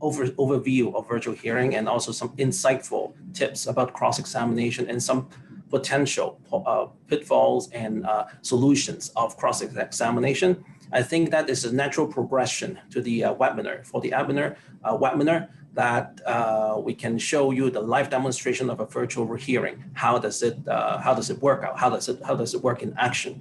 over, overview of virtual hearing and also some insightful tips about cross-examination and some potential uh, pitfalls and uh, solutions of cross-examination, I think that is a natural progression to the uh, webinar. For the webinar, uh, webinar that uh, we can show you the live demonstration of a virtual hearing. How does it uh, how does it work out? How does it how does it work in action?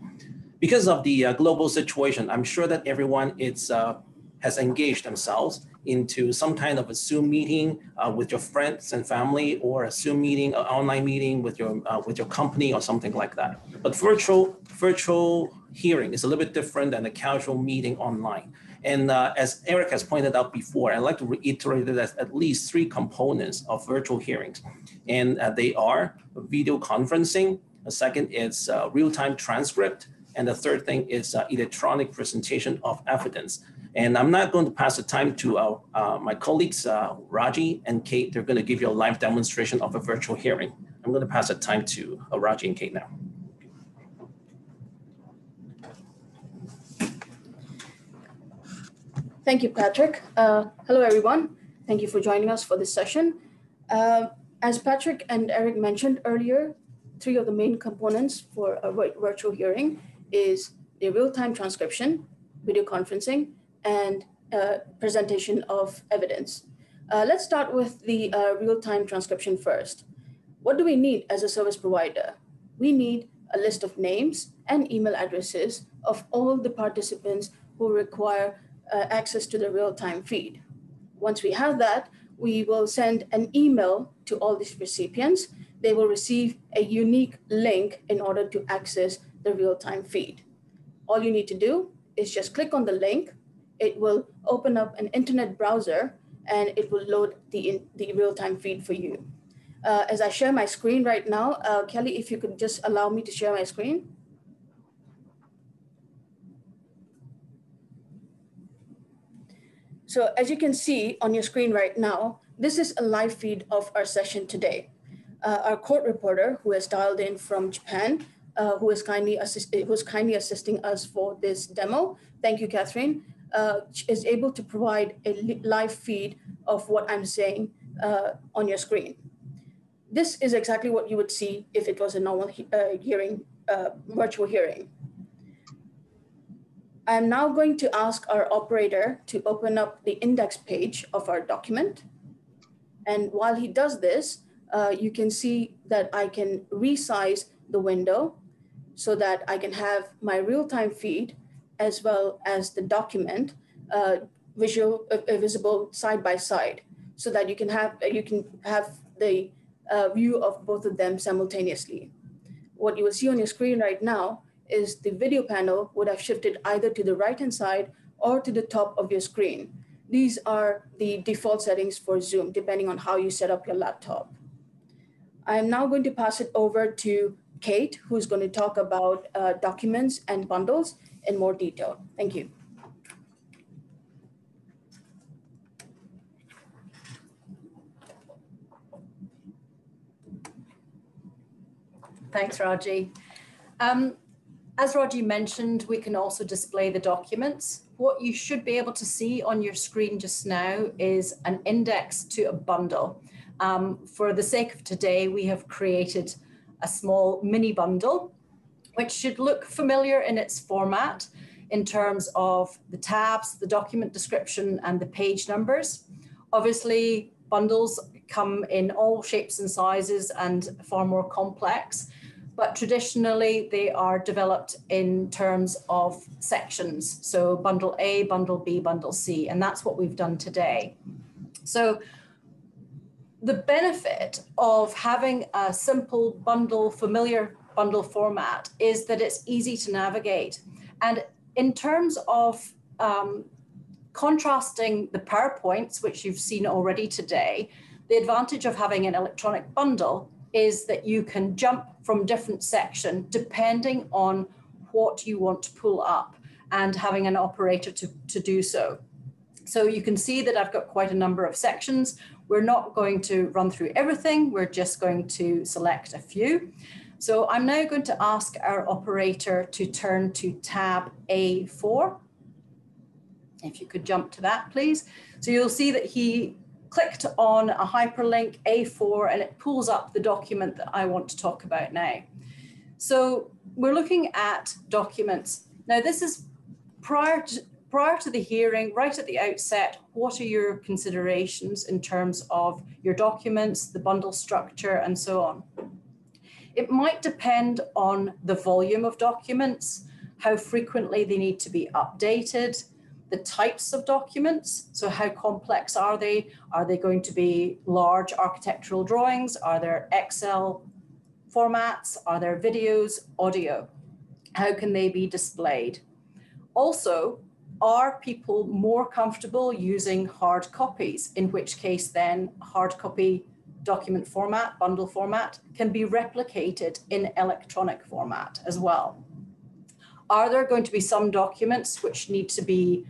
Because of the uh, global situation, I'm sure that everyone is uh, has engaged themselves into some kind of a Zoom meeting uh, with your friends and family, or a Zoom meeting, an online meeting with your uh, with your company, or something like that. But virtual virtual hearing is a little bit different than a casual meeting online. And uh, as Eric has pointed out before, I'd like to reiterate that there's at least three components of virtual hearings. And uh, they are video conferencing, the second is uh, real-time transcript, and the third thing is uh, electronic presentation of evidence. And I'm not going to pass the time to uh, uh, my colleagues, Raji and Kate. They're going to give you a live demonstration of a virtual hearing. I'm going to pass the time to Raji and Kate now. Thank you, Patrick. Uh, hello, everyone. Thank you for joining us for this session. Uh, as Patrick and Eric mentioned earlier, three of the main components for a virtual hearing is the real-time transcription, video conferencing, and uh, presentation of evidence. Uh, let's start with the uh, real-time transcription first. What do we need as a service provider? We need a list of names and email addresses of all the participants who require uh, access to the real-time feed. Once we have that, we will send an email to all these recipients. They will receive a unique link in order to access the real-time feed. All you need to do is just click on the link. It will open up an internet browser and it will load the, the real-time feed for you. Uh, as I share my screen right now, uh, Kelly, if you could just allow me to share my screen. So as you can see on your screen right now, this is a live feed of our session today. Uh, our court reporter who has dialed in from Japan, uh, who, is kindly assist who is kindly assisting us for this demo, thank you, Catherine, uh, is able to provide a live feed of what I'm saying uh, on your screen. This is exactly what you would see if it was a normal he uh, hearing, uh, virtual hearing. I'm now going to ask our operator to open up the index page of our document. And while he does this, uh, you can see that I can resize the window so that I can have my real-time feed as well as the document uh, visual, uh, visible side by side so that you can have, you can have the uh, view of both of them simultaneously. What you will see on your screen right now is the video panel would have shifted either to the right-hand side or to the top of your screen. These are the default settings for Zoom, depending on how you set up your laptop. I'm now going to pass it over to Kate, who's going to talk about uh, documents and bundles in more detail. Thank you. Thanks, Raji. Um, as Raji mentioned, we can also display the documents. What you should be able to see on your screen just now is an index to a bundle. Um, for the sake of today, we have created a small mini bundle, which should look familiar in its format in terms of the tabs, the document description, and the page numbers. Obviously, bundles come in all shapes and sizes and far more complex but traditionally they are developed in terms of sections. So bundle A, bundle B, bundle C, and that's what we've done today. So the benefit of having a simple bundle, familiar bundle format is that it's easy to navigate. And in terms of um, contrasting the PowerPoints, which you've seen already today, the advantage of having an electronic bundle is that you can jump from different section depending on what you want to pull up. and having an operator to, to do so. So you can see that I've got quite a number of sections. We're not going to run through everything. We're just going to select a few. So I'm now going to ask our operator to turn to tab A4. If you could jump to that, please. So you'll see that he clicked on a hyperlink A4 and it pulls up the document that I want to talk about now. So we're looking at documents. Now this is prior to, prior to the hearing, right at the outset, what are your considerations in terms of your documents, the bundle structure, and so on? It might depend on the volume of documents, how frequently they need to be updated, the types of documents. So how complex are they? Are they going to be large architectural drawings? Are there Excel formats? Are there videos, audio? How can they be displayed? Also, are people more comfortable using hard copies, in which case then hard copy document format, bundle format, can be replicated in electronic format as well. Are there going to be some documents which need to be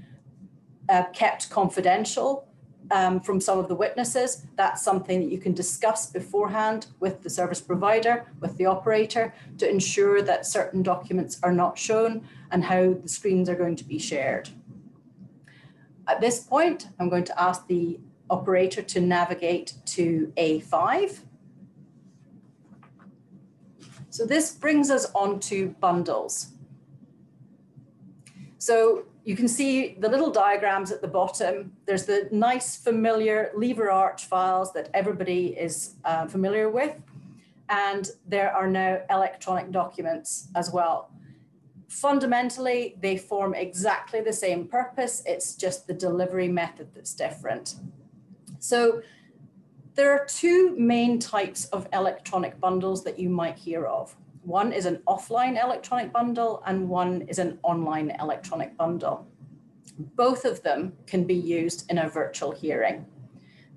uh, kept confidential um, from some of the witnesses? That's something that you can discuss beforehand with the service provider, with the operator, to ensure that certain documents are not shown and how the screens are going to be shared. At this point, I'm going to ask the operator to navigate to A5. So this brings us on to bundles. So you can see the little diagrams at the bottom. There's the nice familiar lever arch files that everybody is uh, familiar with. And there are now electronic documents as well. Fundamentally, they form exactly the same purpose. It's just the delivery method that's different. So there are two main types of electronic bundles that you might hear of. One is an offline electronic bundle and one is an online electronic bundle. Both of them can be used in a virtual hearing.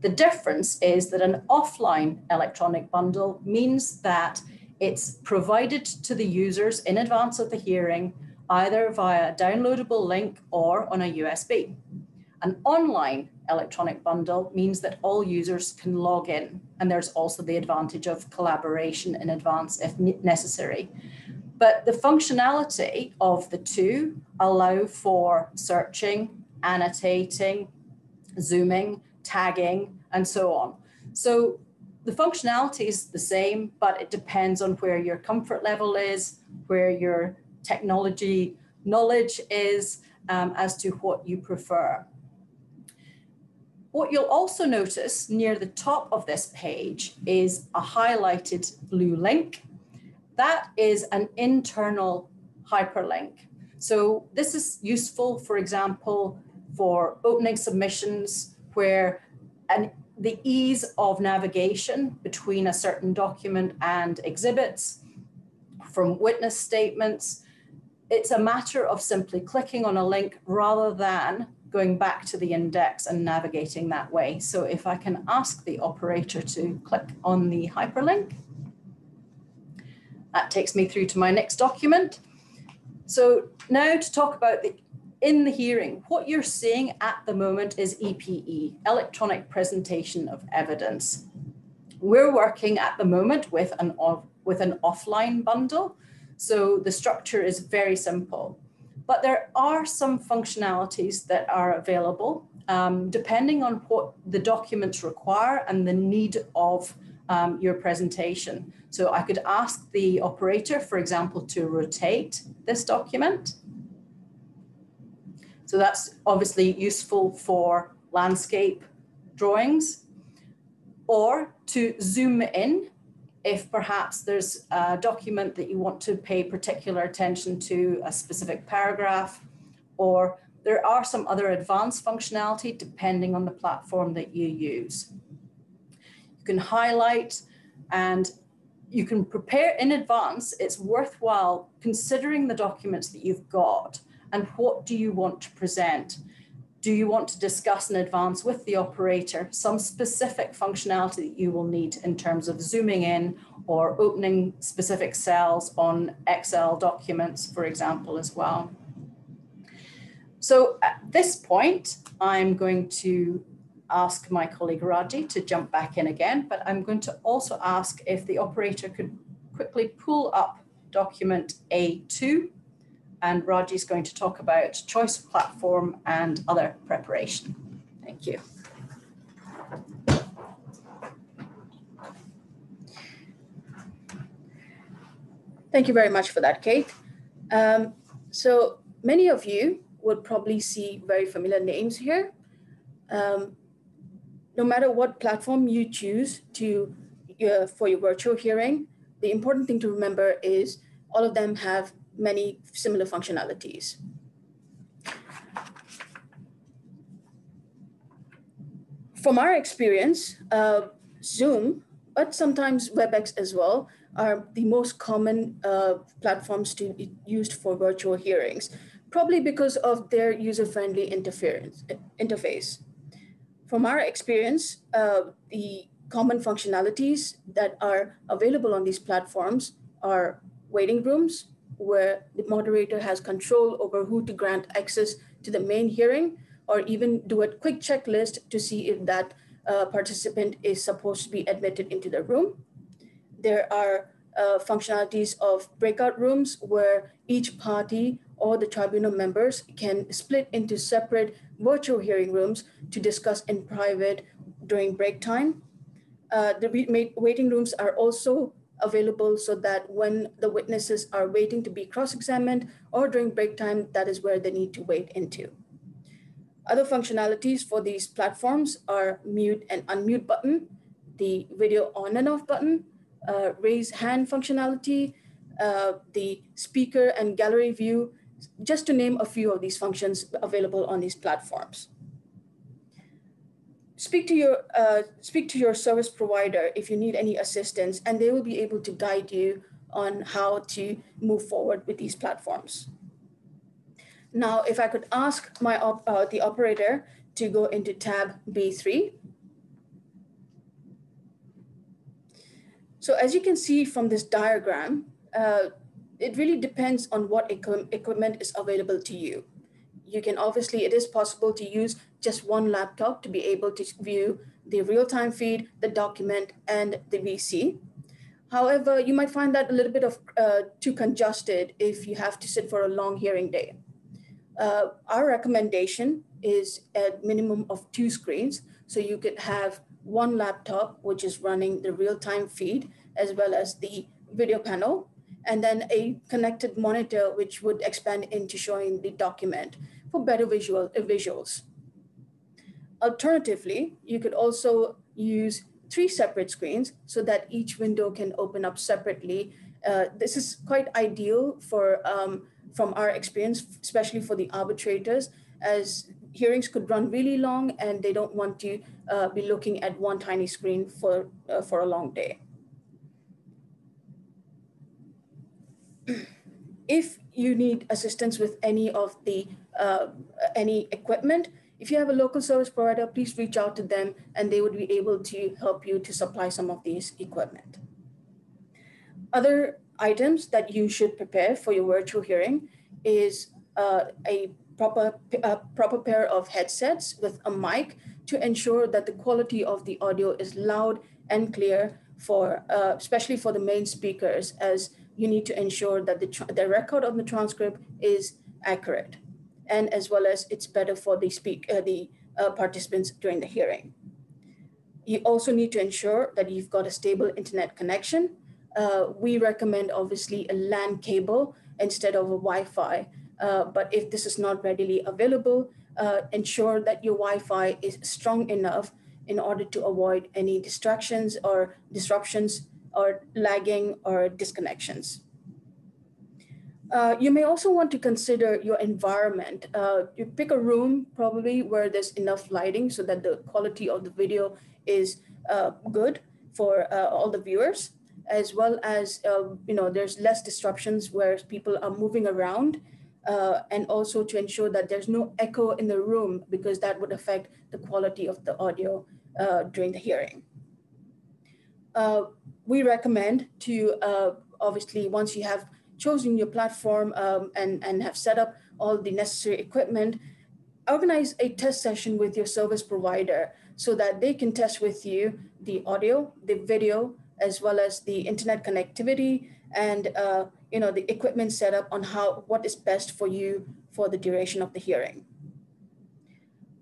The difference is that an offline electronic bundle means that it's provided to the users in advance of the hearing, either via a downloadable link or on a USB. An online electronic bundle means that all users can log in, and there's also the advantage of collaboration in advance if necessary. But the functionality of the two allow for searching, annotating, zooming, tagging, and so on. So the functionality is the same, but it depends on where your comfort level is, where your technology knowledge is, um, as to what you prefer. What you'll also notice near the top of this page is a highlighted blue link. That is an internal hyperlink. So this is useful, for example, for opening submissions where an, the ease of navigation between a certain document and exhibits, from witness statements, it's a matter of simply clicking on a link rather than going back to the index and navigating that way. So if I can ask the operator to click on the hyperlink, that takes me through to my next document. So now to talk about the in the hearing, what you're seeing at the moment is EPE, Electronic Presentation of Evidence. We're working at the moment with an, with an offline bundle. So the structure is very simple. But there are some functionalities that are available um, depending on what the documents require and the need of um, your presentation. So I could ask the operator, for example, to rotate this document. So that's obviously useful for landscape drawings or to zoom in if perhaps there's a document that you want to pay particular attention to a specific paragraph, or there are some other advanced functionality depending on the platform that you use. You can highlight and you can prepare in advance. It's worthwhile considering the documents that you've got and what do you want to present do you want to discuss in advance with the operator some specific functionality that you will need in terms of zooming in or opening specific cells on Excel documents, for example, as well? So at this point, I'm going to ask my colleague Raji to jump back in again, but I'm going to also ask if the operator could quickly pull up document A2 and Raji is going to talk about choice of platform and other preparation. Thank you. Thank you very much for that, Kate. Um, so many of you would probably see very familiar names here. Um, no matter what platform you choose to uh, for your virtual hearing, the important thing to remember is all of them have many similar functionalities. From our experience, uh, Zoom, but sometimes WebEx as well, are the most common uh, platforms to be used for virtual hearings, probably because of their user-friendly interference interface. From our experience, uh, the common functionalities that are available on these platforms are waiting rooms, where the moderator has control over who to grant access to the main hearing, or even do a quick checklist to see if that uh, participant is supposed to be admitted into the room. There are uh, functionalities of breakout rooms where each party or the tribunal members can split into separate virtual hearing rooms to discuss in private during break time. Uh, the waiting rooms are also available so that when the witnesses are waiting to be cross-examined or during break time, that is where they need to wait into. Other functionalities for these platforms are mute and unmute button, the video on and off button, uh, raise hand functionality, uh, the speaker and gallery view, just to name a few of these functions available on these platforms. Speak to your uh, speak to your service provider if you need any assistance, and they will be able to guide you on how to move forward with these platforms. Now, if I could ask my op uh, the operator to go into tab B3. So as you can see from this diagram, uh, it really depends on what equi equipment is available to you. You can obviously, it is possible to use just one laptop to be able to view the real-time feed, the document, and the VC. However, you might find that a little bit of uh, too congested if you have to sit for a long hearing day. Uh, our recommendation is a minimum of two screens. So you could have one laptop, which is running the real-time feed, as well as the video panel, and then a connected monitor, which would expand into showing the document for better visual uh, visuals. Alternatively, you could also use three separate screens so that each window can open up separately. Uh, this is quite ideal for, um, from our experience, especially for the arbitrators, as hearings could run really long and they don't want to uh, be looking at one tiny screen for, uh, for a long day. if you need assistance with any of the uh, any equipment, if you have a local service provider, please reach out to them and they would be able to help you to supply some of these equipment. Other items that you should prepare for your virtual hearing is uh, a proper, a proper pair of headsets with a mic to ensure that the quality of the audio is loud and clear for, uh, especially for the main speakers as you need to ensure that the, the record of the transcript is accurate and as well as it's better for the speak uh, the uh, participants during the hearing. You also need to ensure that you've got a stable internet connection. Uh, we recommend obviously a LAN cable instead of a Wi-Fi. Uh, but if this is not readily available, uh, ensure that your Wi-Fi is strong enough in order to avoid any distractions or disruptions or lagging or disconnections. Uh, you may also want to consider your environment. Uh, you pick a room probably where there's enough lighting so that the quality of the video is uh, good for uh, all the viewers, as well as uh, you know there's less disruptions where people are moving around, uh, and also to ensure that there's no echo in the room because that would affect the quality of the audio during the hearing we recommend to uh, obviously once you have chosen your platform um, and, and have set up all the necessary equipment, organize a test session with your service provider so that they can test with you the audio, the video, as well as the internet connectivity and uh, you know the equipment setup on how what is best for you for the duration of the hearing.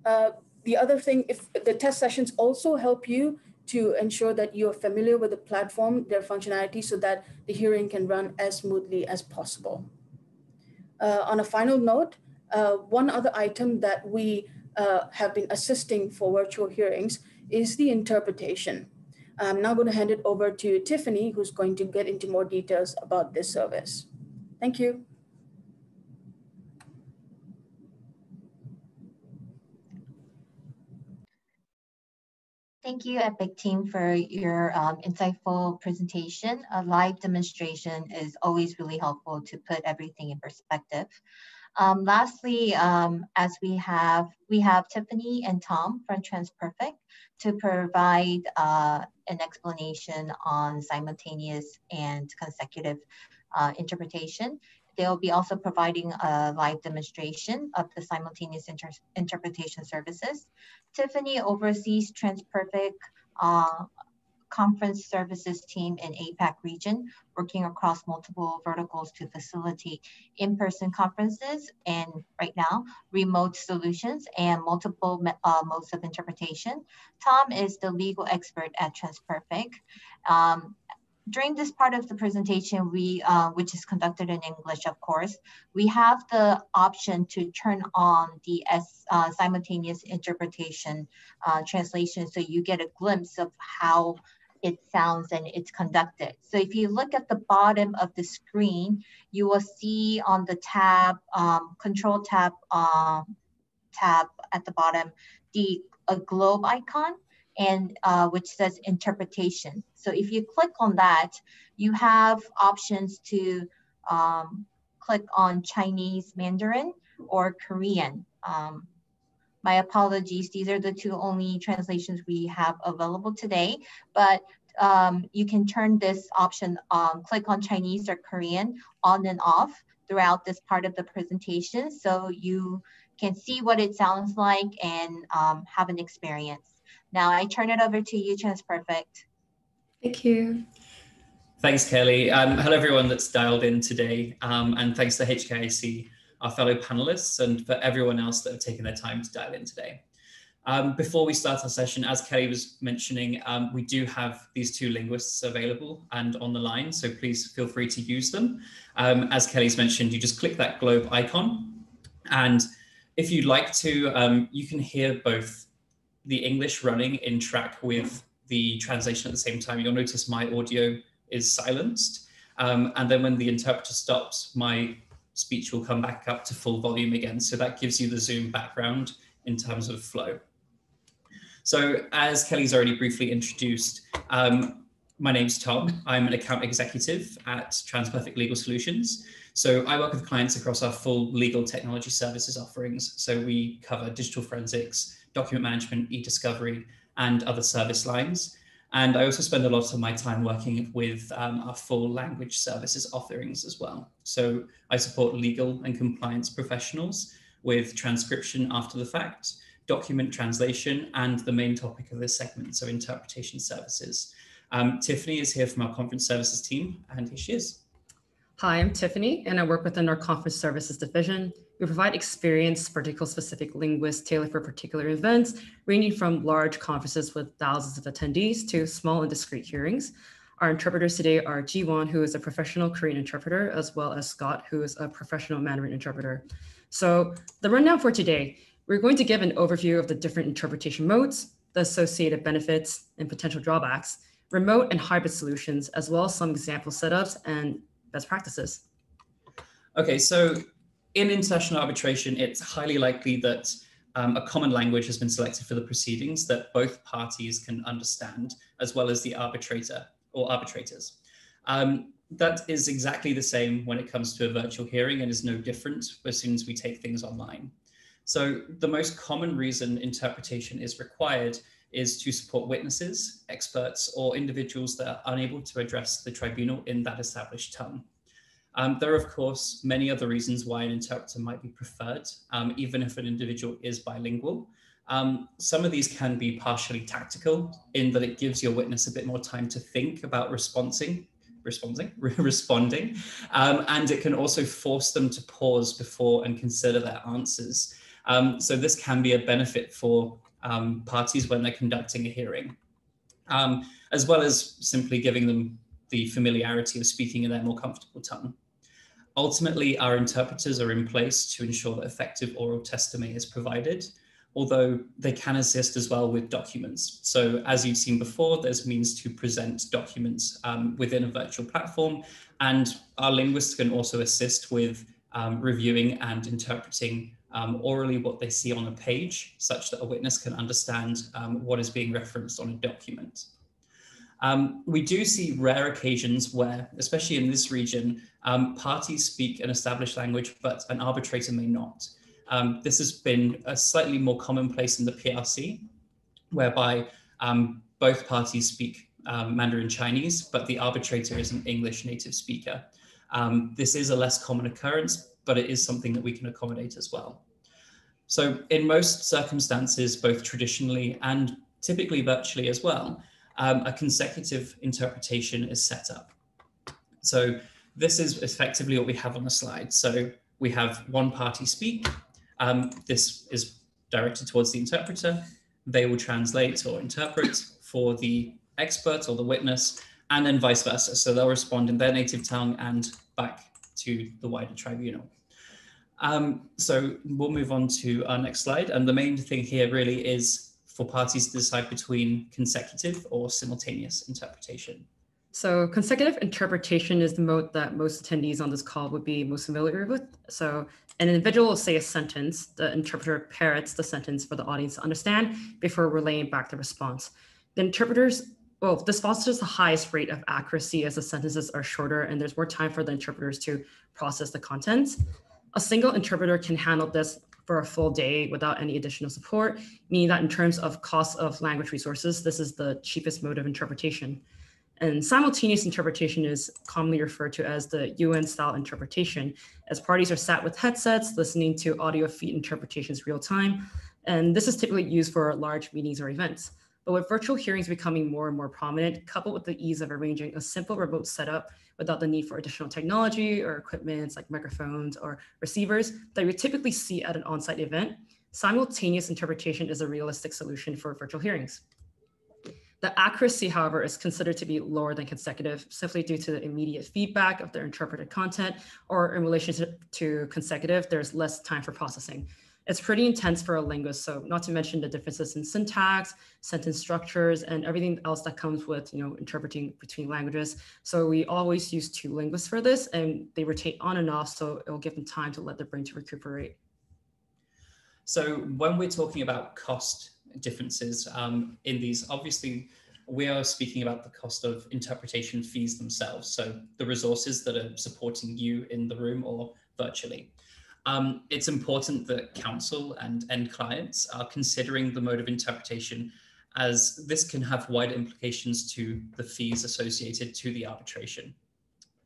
Uh, the other thing, if the test sessions also help you to ensure that you're familiar with the platform, their functionality, so that the hearing can run as smoothly as possible. Uh, on a final note, uh, one other item that we uh, have been assisting for virtual hearings is the interpretation. I'm now going to hand it over to Tiffany, who's going to get into more details about this service. Thank you. Thank you, Epiq team, for your um, insightful presentation. A live demonstration is always really helpful to put everything in perspective. Um, lastly, um, as we have, we have Tiffany and Tom from TransPerfect to provide uh, an explanation on simultaneous and consecutive uh, interpretation. They'll be also providing a live demonstration of the simultaneous inter interpretation services. Tiffany oversees TransPerfect uh, conference services team in APAC region, working across multiple verticals to facilitate in-person conferences and right now, remote solutions and multiple uh, modes of interpretation. Tom is the legal expert at TransPerfect. Um, during this part of the presentation, we, uh, which is conducted in English, of course, we have the option to turn on the S, uh, simultaneous interpretation uh, translation so you get a glimpse of how it sounds and it's conducted. So if you look at the bottom of the screen, you will see on the tab, um, control tab, uh, tab at the bottom, the a globe icon and uh, which says interpretation. So if you click on that, you have options to um, click on Chinese Mandarin or Korean. Um, my apologies, these are the two only translations we have available today, but um, you can turn this option, um, click on Chinese or Korean on and off throughout this part of the presentation so you can see what it sounds like and um, have an experience. Now I turn it over to you, TransPerfect. Thank you. Thanks, Kelly. Um, hello, everyone that's dialed in today. Um, and thanks to HKIAC, our fellow panelists, and for everyone else that have taken their time to dial in today. Um, before we start our session, as Kelly was mentioning, um, we do have these two linguists available and on the line, so please feel free to use them. Um, as Kelly's mentioned, you just click that globe icon, and if you'd like to, um, you can hear both the English running in track with the translation at the same time. You'll notice my audio is silenced, um, and then when the interpreter stops, my speech will come back up to full volume again. So that gives you the Zoom background in terms of flow. So as Kelly's already briefly introduced, um, my name's Tom. I'm an account executive at TransPerfect Legal Solutions. So I work with clients across our full legal technology services offerings. So we cover digital forensics, document management, e-discovery, and other service lines. And I also spend a lot of my time working with um, our full language services offerings as well. So I support legal and compliance professionals with transcription after the fact, document translation, and the main topic of this segment, so interpretation services. Um, Tiffany is here from our conference services team, and here she is. Hi, I'm Tiffany, and I work within our conference services division. We provide experienced particular specific linguists tailored for particular events, ranging from large conferences with thousands of attendees to small and discrete hearings. Our interpreters today are Jiwon, who is a professional Korean interpreter, as well as Scott, who is a professional Mandarin interpreter. So the rundown for today, we're going to give an overview of the different interpretation modes, the associated benefits and potential drawbacks, remote and hybrid solutions, as well as some example setups and best practices. Okay, so in international arbitration, it's highly likely that um, a common language has been selected for the proceedings that both parties can understand, as well as the arbitrator or arbitrators. Um, that is exactly the same when it comes to a virtual hearing and is no different as soon as we take things online. So the most common reason interpretation is required is to support witnesses, experts, or individuals that are unable to address the tribunal in that established tongue. Um, there are, of course, many other reasons why an interpreter might be preferred, um, even if an individual is bilingual. Um, some of these can be partially tactical in that it gives your witness a bit more time to think about responding, responding, responding, um, and it can also force them to pause before and consider their answers. Um, so this can be a benefit for um, parties when they're conducting a hearing, as well as simply giving them the familiarity of speaking in their more comfortable tongue. Ultimately, our interpreters are in place to ensure that effective oral testimony is provided, although they can assist as well with documents. So as you've seen before, there's means to present documents um, within a virtual platform, and our linguists can also assist with um, reviewing and interpreting um, orally what they see on a page, such that a witness can understand um, what is being referenced on a document. Um, we do see rare occasions where, especially in this region, um, parties speak an established language, but an arbitrator may not. Um, this has been a slightly more commonplace in the PRC, whereby um, both parties speak um, Mandarin Chinese, but the arbitrator is an English native speaker. Um, this is a less common occurrence, but it is something that we can accommodate as well. So in most circumstances, both traditionally and typically virtually as well, um, a consecutive interpretation is set up. So this is effectively what we have on the slide. So we have one party speak. Um, this is directed towards the interpreter. They will translate or interpret for the expert or the witness, and then vice versa. So they'll respond in their native tongue and back to the wider tribunal. Um, so we'll move on to our next slide. And the main thing here really is for parties to decide between consecutive or simultaneous interpretation. So consecutive interpretation is the mode that most attendees on this call would be most familiar with. So an individual will say a sentence, the interpreter parrots the sentence for the audience to understand before relaying back the response. The interpreters, well, this fosters the highest rate of accuracy as the sentences are shorter and there's more time for the interpreters to process the contents. A single interpreter can handle this for a full day without any additional support, meaning that in terms of cost of language resources, this is the cheapest mode of interpretation. And simultaneous interpretation is commonly referred to as the UN style interpretation, as parties are sat with headsets listening to audio feed interpretations real time. And this is typically used for large meetings or events. But with virtual hearings becoming more and more prominent, coupled with the ease of arranging a simple remote setup without the need for additional technology or equipment like microphones or receivers that you typically see at an on-site event, simultaneous interpretation is a realistic solution for virtual hearings. The accuracy, however, is considered to be lower than consecutive simply due to the immediate feedback of the interpreted content, or in relation to, to consecutive, there's less time for processing. It's pretty intense for a linguist. So not to mention the differences in syntax, sentence structures, and everything else that comes with, you know, interpreting between languages. So we always use two linguists for this and they rotate on and off. So it will give them time to let their brain to recuperate. So when we're talking about cost differences um, in these, obviously we are speaking about the cost of interpretation fees themselves. So the resources that are supporting you in the room or virtually. Um, it's important that counsel and end clients are considering the mode of interpretation as this can have wider implications to the fees associated to the arbitration.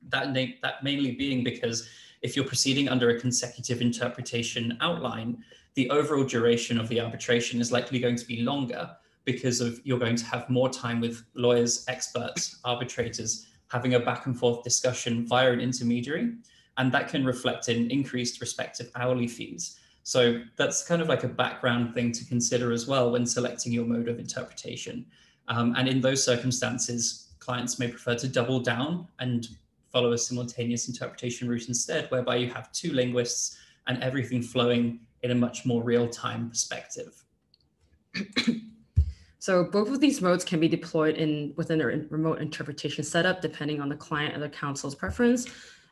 That, that mainly being because if you're proceeding under a consecutive interpretation outline, the overall duration of the arbitration is likely going to be longer because of you're going to have more time with lawyers, experts, arbitrators having a back and forth discussion via an intermediary and that can reflect in increased respective hourly fees. So that's kind of like a background thing to consider as well when selecting your mode of interpretation. Um, and in those circumstances, clients may prefer to double down and follow a simultaneous interpretation route instead, whereby you have two linguists and everything flowing in a much more real-time perspective. So both of these modes can be deployed in within a remote interpretation setup, depending on the client and the counsel's preference.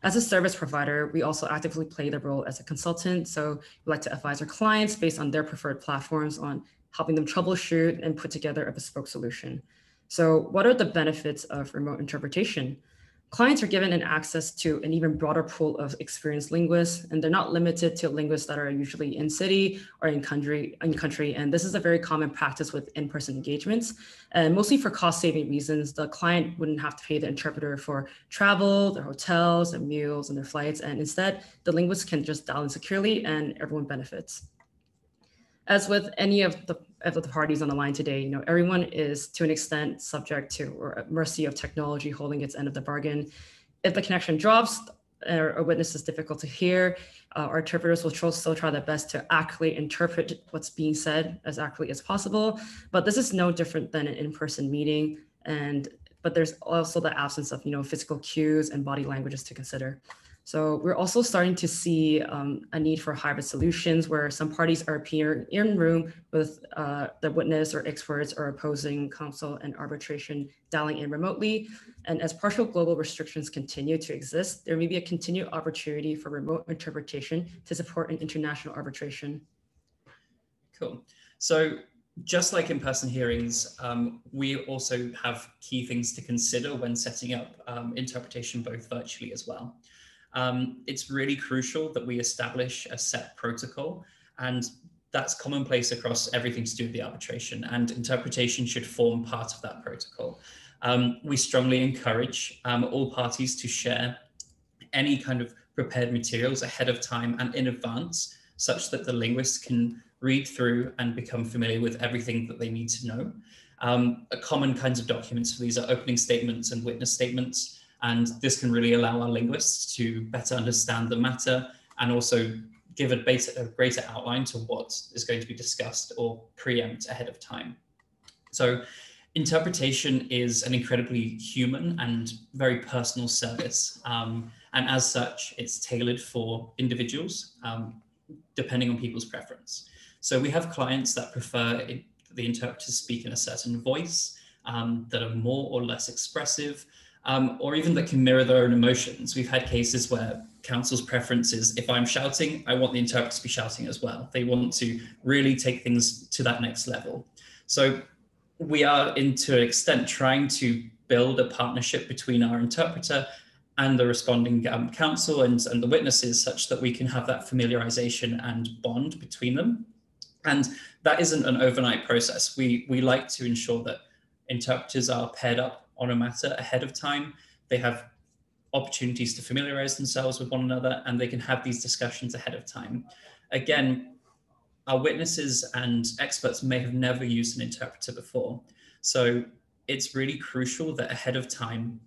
As a service provider, we also actively play the role as a consultant. So we like to advise our clients based on their preferred platforms on helping them troubleshoot and put together a bespoke solution. So what are the benefits of remote interpretation? Clients are given an access to an even broader pool of experienced linguists, and they're not limited to linguists that are usually in city or in country. In country, and this is a very common practice with in-person engagements. And mostly for cost-saving reasons, the client wouldn't have to pay the interpreter for travel, their hotels, and meals, and their flights, and instead, the linguist can just dial in securely, and everyone benefits. As with any of the of the parties on the line today, you know, everyone is to an extent subject to or at mercy of technology holding its end of the bargain. If the connection drops or a witness is difficult to hear, uh, our interpreters will still try their best to accurately interpret what's being said as accurately as possible. But this is no different than an in-person meeting. And but there's also the absence of you know physical cues and body languages to consider. So we're also starting to see um, a need for hybrid solutions where some parties are appearing in room with uh, the witness or experts or opposing counsel and arbitration dialing in remotely. And as partial global restrictions continue to exist, there may be a continued opportunity for remote interpretation to support an international arbitration. Cool. So just like in-person hearings, um, we also have key things to consider when setting up um, interpretation both virtually as well um, it's really crucial that we establish a set protocol and that's commonplace across everything to do with the arbitration and interpretation should form part of that protocol. Um, we strongly encourage um, all parties to share any kind of prepared materials ahead of time and in advance such that the linguists can read through and become familiar with everything that they need to know. Um, common kinds of documents for these are opening statements and witness statements, and this can really allow our linguists to better understand the matter and also give a, a greater outline to what is going to be discussed or preempt ahead of time. So interpretation is an incredibly human and very personal service. Um, and as such, it's tailored for individuals, um, depending on people's preference. So we have clients that prefer it, the interpreter speak in a certain voice, um, that are more or less expressive, um, or even that can mirror their own emotions. We've had cases where counsel's preference is if I'm shouting, I want the interpreter to be shouting as well. They want to really take things to that next level. So we are, in to an extent, trying to build a partnership between our interpreter and the responding um, counsel and, and the witnesses such that we can have that familiarization and bond between them. And that isn't an overnight process. We, we like to ensure that interpreters are paired up on a matter ahead of time. They have opportunities to familiarize themselves with one another and they can have these discussions ahead of time. Again, our witnesses and experts may have never used an interpreter before. So it's really crucial that ahead of time,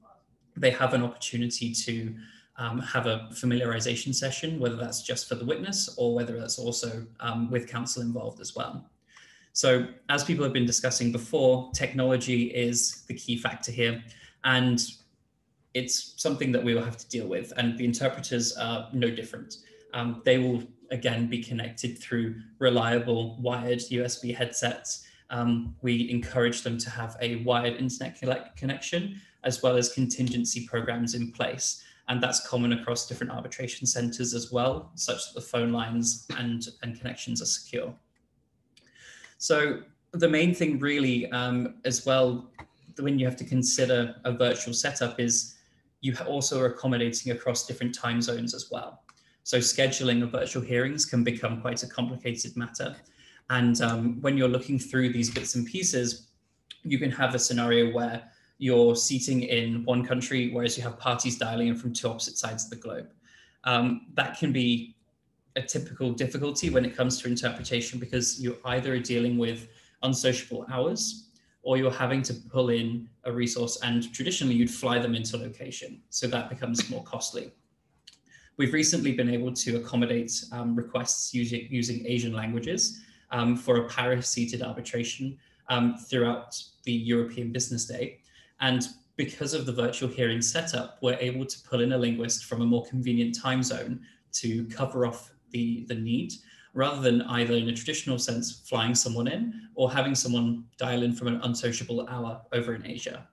they have an opportunity to um, have a familiarization session, whether that's just for the witness or whether that's also um, with counsel involved as well. So as people have been discussing before, technology is the key factor here. And it's something that we will have to deal with. And the interpreters are no different. Um, they will, again, be connected through reliable wired USB headsets. Um, we encourage them to have a wired internet connection, as well as contingency programs in place. And that's common across different arbitration centers as well, such that the phone lines and, and connections are secure. So the main thing really um, as well, when you have to consider a virtual setup is you also are accommodating across different time zones as well. So scheduling of virtual hearings can become quite a complicated matter. And um, when you're looking through these bits and pieces, you can have a scenario where you're seating in one country, whereas you have parties dialing in from two opposite sides of the globe. Um, that can be a typical difficulty when it comes to interpretation because you either are dealing with unsociable hours or you're having to pull in a resource and traditionally you'd fly them into location. So that becomes more costly. We've recently been able to accommodate um, requests using, using Asian languages um, for a Paris-seated arbitration um, throughout the European Business Day. And because of the virtual hearing setup, we're able to pull in a linguist from a more convenient time zone to cover off the, the need rather than either in a traditional sense flying someone in or having someone dial in from an unsociable hour over in Asia.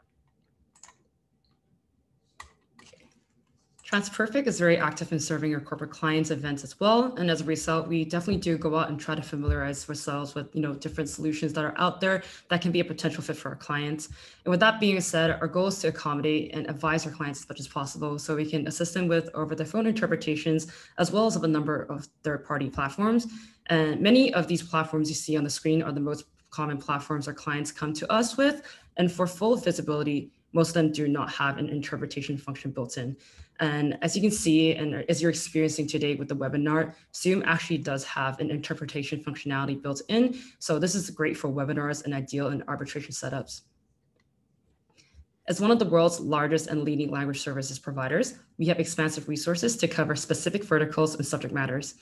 TransPerfect is very active in serving your corporate clients events as well. And as a result, we definitely do go out and try to familiarize ourselves with, you know, different solutions that are out there that can be a potential fit for our clients. And with that being said, our goal is to accommodate and advise our clients as much as possible so we can assist them with over the phone interpretations, as well as of a number of third party platforms. And many of these platforms you see on the screen are the most common platforms our clients come to us with. And for full visibility, most of them do not have an interpretation function built in. And as you can see, and as you're experiencing today with the webinar, Zoom actually does have an interpretation functionality built in. So this is great for webinars and ideal in arbitration setups. As one of the world's largest and leading language services providers, we have expansive resources to cover specific verticals and subject matters.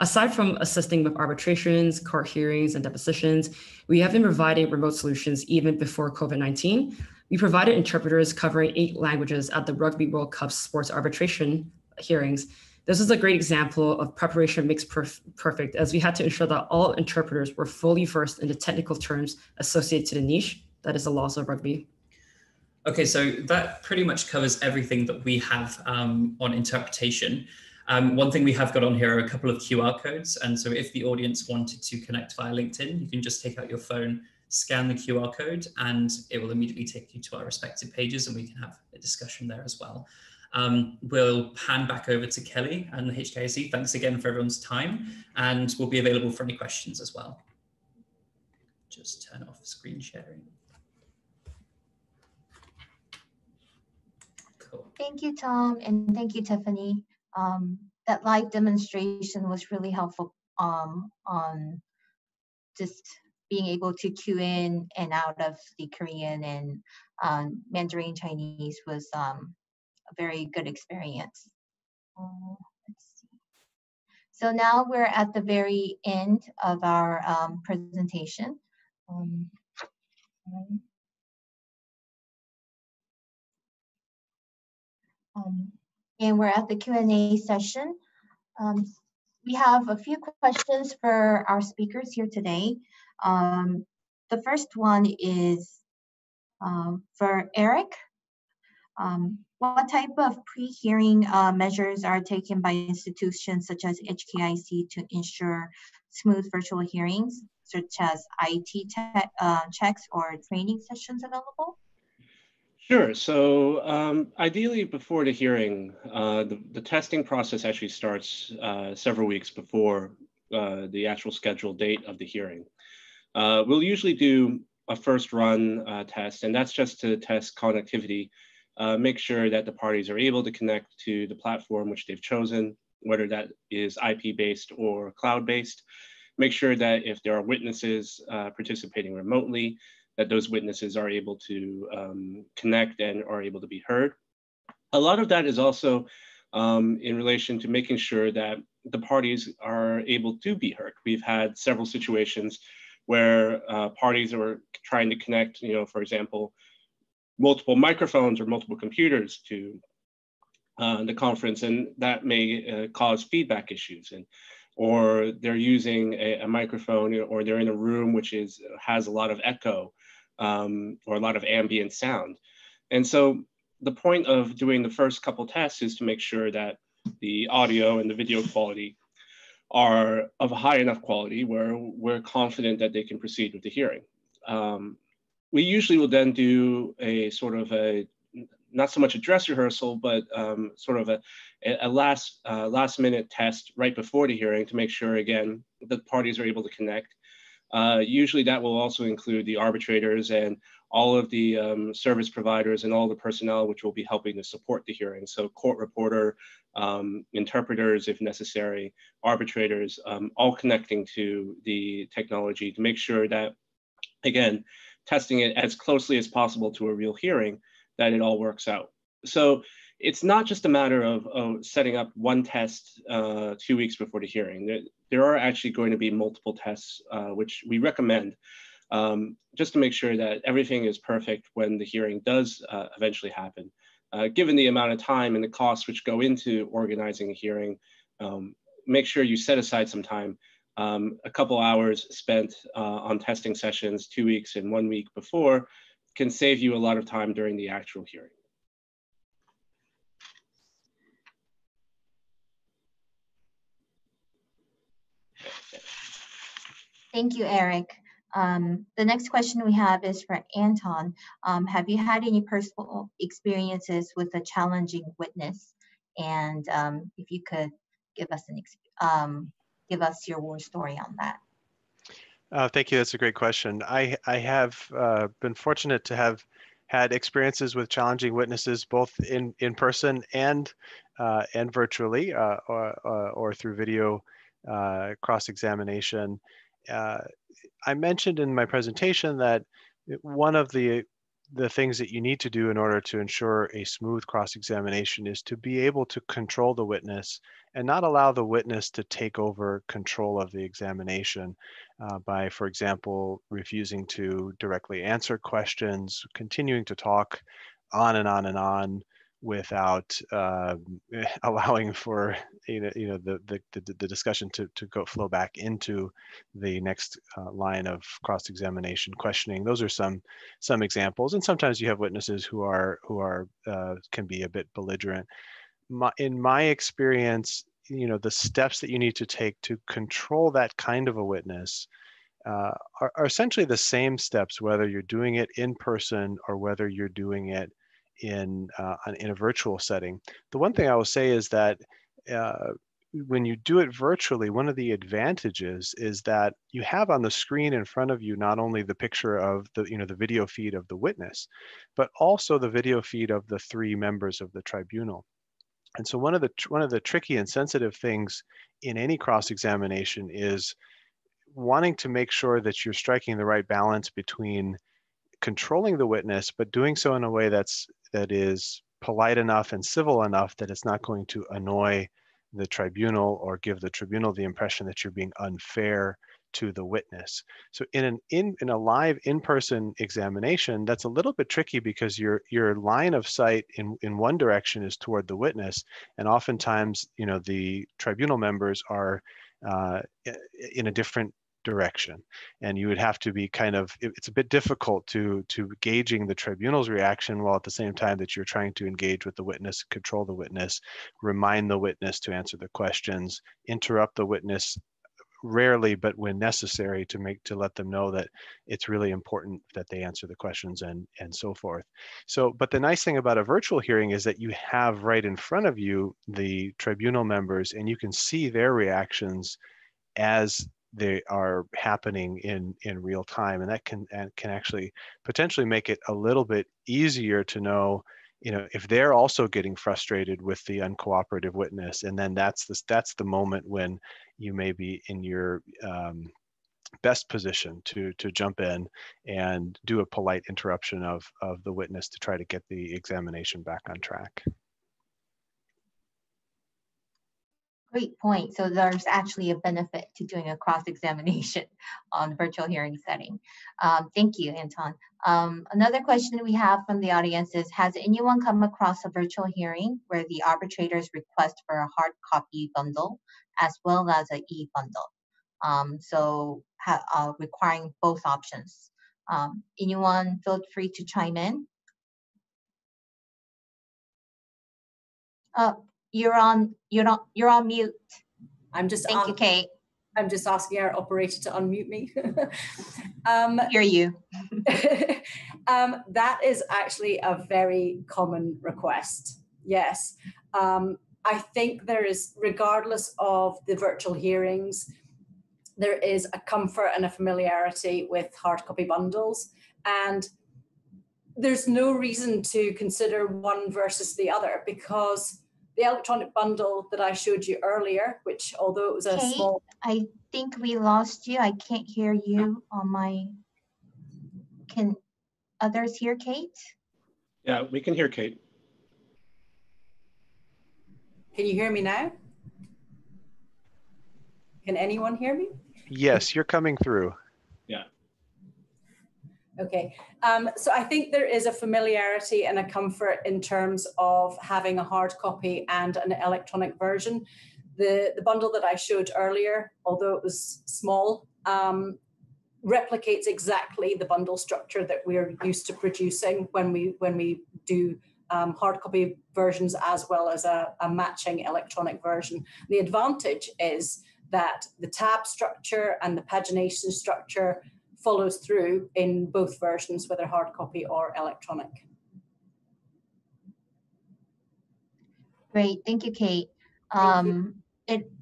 Aside from assisting with arbitrations, court hearings, and depositions, we have been providing remote solutions even before COVID-19, we provided interpreters covering eight languages at the Rugby World Cup sports arbitration hearings. This is a great example of preparation makes perf perfect as we had to ensure that all interpreters were fully versed in the technical terms associated to the niche, that is the laws of rugby. Okay, so that pretty much covers everything that we have um, on interpretation. Um, one thing we have got on here are a couple of QR codes. And so if the audience wanted to connect via LinkedIn, you can just take out your phone scan the QR code and it will immediately take you to our respective pages and we can have a discussion there as well. Um, we'll hand back over to Kelly and the HKIAC. Thanks again for everyone's time and we'll be available for any questions as well. Just turn off screen sharing. Cool. Thank you, Tom, and thank you, Tiffany. Um, that live demonstration was really helpful um, on just being able to cue in and out of the Korean and um, Mandarin Chinese was um, a very good experience. Uh, so now we're at the very end of our um, presentation. Um, um, and we're at the Q&A session. Um, we have a few questions for our speakers here today. Um, the first one is um, for Eric. Um, what type of pre-hearing uh, measures are taken by institutions such as HKIAC to ensure smooth virtual hearings, such as IT uh, checks or training sessions available? Sure. So um, ideally, before the hearing, uh, the, the, testing process actually starts uh, several weeks before uh, the actual scheduled date of the hearing. Uh, we'll usually do a first run uh, test, and that's just to test connectivity, uh, make sure that the parties are able to connect to the platform which they've chosen, whether that is IP-based or cloud-based. Make sure that if there are witnesses uh, participating remotely, that those witnesses are able to um, connect and are able to be heard. A lot of that is also um, in relation to making sure that the parties are able to be heard. We've had several situations where uh, parties are trying to connect, you know, for example, multiple microphones or multiple computers to uh, the conference, and that may uh, cause feedback issues. And or they're using a, a, microphone, or they're in a room which is has a lot of echo um, or a lot of ambient sound. And so the point of doing the first couple tests is to make sure that the audio and the video quality are of a high enough quality where we're confident that they can proceed with the hearing. Um, we usually will then do a sort of a, not so much a dress rehearsal, but um, sort of a, a last, uh, last minute test right before the hearing to make sure, again, the parties are able to connect. Uh, usually that will also include the arbitrators and all of the um, service providers and all the personnel which will be helping to support the hearing. So court reporter, um, interpreters if necessary, arbitrators, um, all connecting to the technology to make sure that, again, testing it as closely as possible to a real hearing, that it all works out. So it's not just a matter of, setting up one test uh, two weeks before the hearing. There, there, are actually going to be multiple tests, uh, which we recommend um, just to make sure that everything is perfect when the hearing does uh, eventually happen. Uh, given the amount of time and the costs which go into organizing a hearing, um, make sure you set aside some time, um, a couple hours spent uh, on testing sessions, two weeks and one week before, can save you a lot of time during the actual hearing. Thank you, Eric. Um, the next question we have is for Anton. Um, have you had any personal experiences with a challenging witness? And um, if you could give us an um, give us your war story on that. Uh, thank you. That's a great question. I I have uh, been fortunate to have had experiences with challenging witnesses both in in person and uh, and virtually uh, or, uh, or through video uh, cross examination. I mentioned in my presentation that one of the the things that you need to do in order to ensure a smooth cross-examination is to be able to control the witness and not allow the witness to take over control of the examination uh, by, for example, refusing to directly answer questions, continuing to talk on and on and on, without uh, allowing for you know, you know the, the, the, discussion to, to go flow back into the next uh, line of cross-examination questioning. Those are some some examples, and sometimes you have witnesses who are who are uh, can be a bit belligerent. My, in my experience, you know the steps that you need to take to control that kind of a witness uh, are, are essentially the same steps whether you're doing it in person or whether you're doing it in uh, in a virtual setting. The one thing I will say is that uh, when you do it virtually, one of the advantages is that you have on the screen in front of you not only the picture of the you know the video feed of the witness, but also the video feed of the three members of the tribunal. And so one of the one of the tricky and sensitive things in any cross examination is wanting to make sure that you're striking the right balance between controlling the witness, but doing so in a way that's that is polite enough and civil enough that it's not going to annoy the tribunal or give the tribunal the impression that you're being unfair to the witness. So in an in in a live in-person examination, that's a little bit tricky because your your line of sight in in one direction is toward the witness, and oftentimes you know the tribunal members are uh, in a different direction and you would have to be kind of it's a bit difficult to to gauging the tribunal's reaction while at the same time that you're trying to engage with the witness control the witness remind the witness to answer the questions interrupt the witness rarely but when necessary to make to let them know that it's really important that they answer the questions and and so forth. So but the nice thing about a virtual hearing is that you have right in front of you the tribunal members and you can see their reactions as they are happening in in real time and that can and can actually potentially make it a little bit easier to know you know if they're also getting frustrated with the uncooperative witness and then that's this that's the moment when you may be in your um, best position to to jump in and do a polite interruption of of the witness to try to get the examination back on track Great point. So there's actually a benefit to doing a cross-examination on virtual hearing setting. Um, thank you, Anton. Um, another question we have from the audience is, has anyone come across a virtual hearing where the arbitrators request for a hard copy bundle as well as an e-bundle? Um, so uh, requiring both options. Um, anyone feel free to chime in? Uh, you're on. You're not. You're on mute. I'm just. Thank you, Kate. I'm just asking our operator to unmute me. um, Hear you. um, that is actually a very common request. Yes. Um, I think there is, regardless of the virtual hearings, there is a comfort and a familiarity with hard copy bundles. And there's no reason to consider one versus the other because the electronic bundle that I showed you earlier, which although it was a Kate, small. I think we lost you. I can't hear you on my. Can others hear Kate? Yeah, we can hear Kate. Can you hear me now? Can anyone hear me? Yes, you're coming through. Okay, um, so I think there is a familiarity and a comfort in terms of having a hard copy and an electronic version. The, the bundle that I showed earlier, although it was small, um, replicates exactly the bundle structure that we're used to producing when we when we do um, hard copy versions as well as a, a matching electronic version. The advantage is that the tab structure and the pagination structure follows through in both versions, whether hard copy or electronic. Great, thank you, Kate. Um, you. It,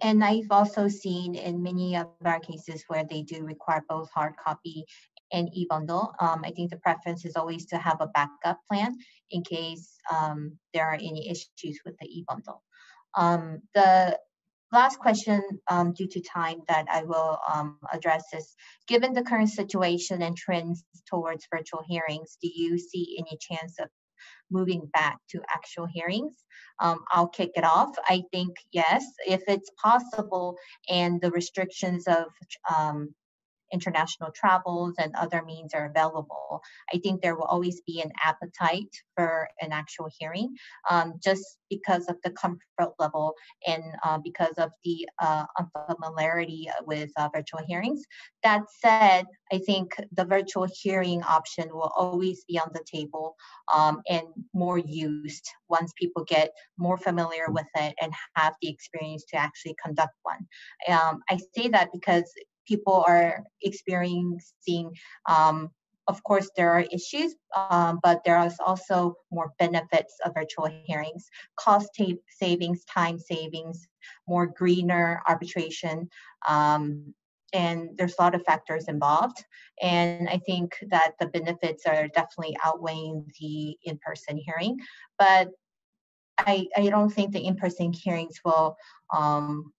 and I've also seen in many of our cases where they do require both hard copy and e-bundle. Um, I think the preference is always to have a backup plan in case um, there are any issues with the e-bundle. Um, the last question um, due to time that I will um, address is, given the current situation and trends towards virtual hearings, do you see any chance of moving back to actual hearings? Um, I'll kick it off. I think yes, if it's possible and the restrictions of um, international travels and other means are available, I think there will always be an appetite for an actual hearing um, just because of the comfort level and uh, because of the uh, unfamiliarity with uh, virtual hearings. That said, I think the virtual hearing option will always be on the table um, and more used once people get more familiar with it and have the experience to actually conduct one. Um, I say that because people are experiencing um, of course there are issues um, but there is also more benefits of virtual hearings cost savings time savings more greener arbitration um, and there's a lot of factors involved and i think that the benefits are definitely outweighing the in-person hearing but I, I don't think the in-person hearings will um,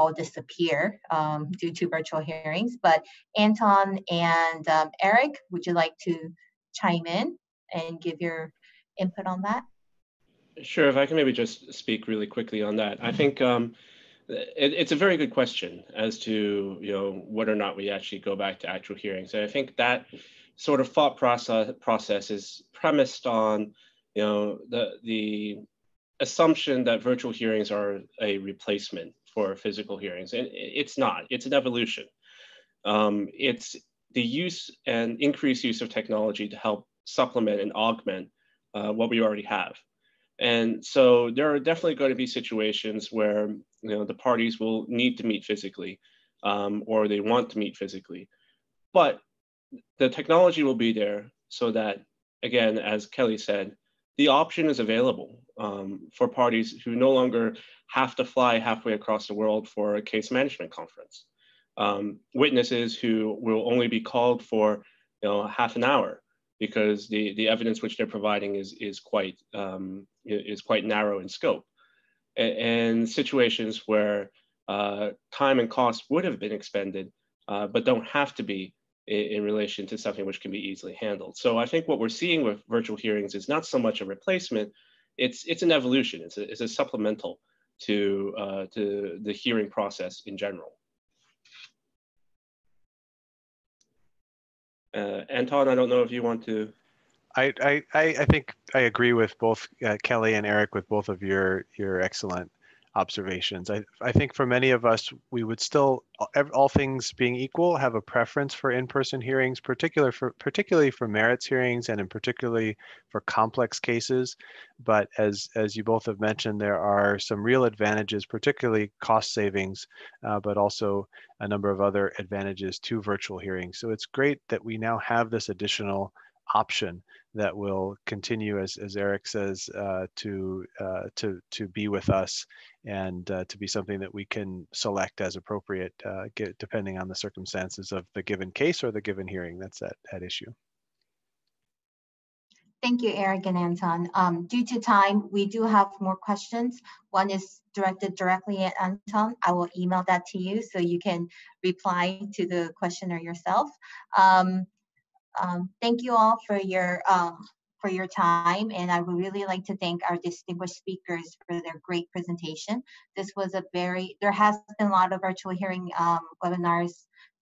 all disappear um, due to virtual hearings. But Anton and um, Eric, would you like to chime in and give your input on that? Sure, if I can maybe just speak really quickly on that. I think um, it, it's a very good question as to you know whether or not we actually go back to actual hearings. And I think that sort of thought process process is premised on you know the the assumption that virtual hearings are a replacement for physical hearings. And it's not, it's an evolution. Um, it's the use and increased use of technology to help supplement and augment uh, what we already have. And so there are definitely going to be situations where you know the parties will need to meet physically um, or they want to meet physically. But the technology will be there so that, again, as Kelly said, the option is available um, for parties who no longer have to fly halfway across the world for a case management conference. Um, witnesses who will only be called for you know, half an hour because the, the evidence which they're providing is, is, quite, um, is quite narrow in scope. And, situations where uh, time and cost would have been expended, uh, but don't have to be in, in, relation to something which can be easily handled. So I think what we're seeing with virtual hearings is not so much a replacement, it's, it's an evolution, it's a, it's a supplemental to, uh, to the hearing process in general. Uh, Anton, I don't know if you want to. I, I, I think I agree with both uh, Kelly and Eric with both of your, your excellent observations. I, I think for many of us, we would still, all things being equal, have a preference for in-person hearings, particular for, particularly for merits hearings and in particularly for complex cases. But as, as you both have mentioned, there are some real advantages, particularly cost savings, uh, but also a number of other advantages to virtual hearings. So it's great that we now have this additional option that will continue, as, as Eric says, uh, to, uh, to, to be with us and uh, to be something that we can select as appropriate, uh, get, depending on the circumstances of the given case or the given hearing that's at, at issue. Thank you, Eric and Anton. Um, due to time, we do have more questions. One is directed directly at Anton. I will email that to you so you can reply to the questioner yourself. Um, um, thank you all for your um, for your time and I would really like to thank our distinguished speakers for their great presentation. This was a very, there has been a lot of virtual hearing um, webinars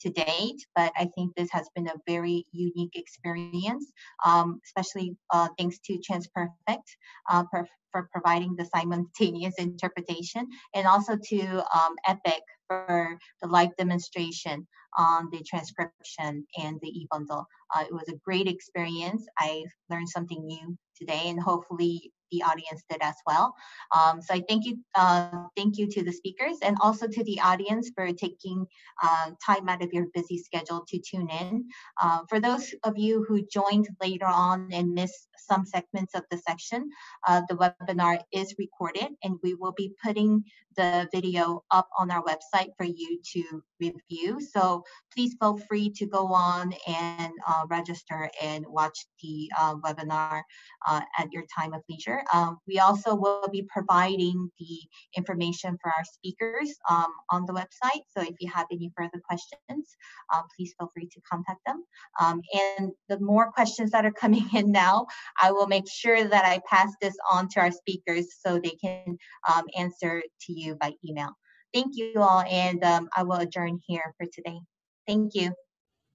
to date, but I think this has been a very unique experience, um, especially uh, thanks to TransPerfect uh, for, for providing the simultaneous interpretation and also to um, Epiq for the live demonstration on the transcription and the e-bundle. Uh, it was a great experience. I learned something new today and hopefully the audience did as well. Um, so I thank you, uh, thank you to the speakers and also to the audience for taking uh, time out of your busy schedule to tune in. Uh, for those of you who joined later on and missed some segments of the section, uh, the webinar is recorded and we will be putting the video up on our website for you to review. So please feel free to go on and uh, register and watch the uh, webinar uh, at your time of leisure. Um, we also will be providing the information for our speakers um, on the website. So if you have any further questions, uh, please feel free to contact them. Um, and the more questions that are coming in now, I will make sure that I pass this on to our speakers so they can um, answer to you by email. Thank you all, and um, I will adjourn here for today. Thank you.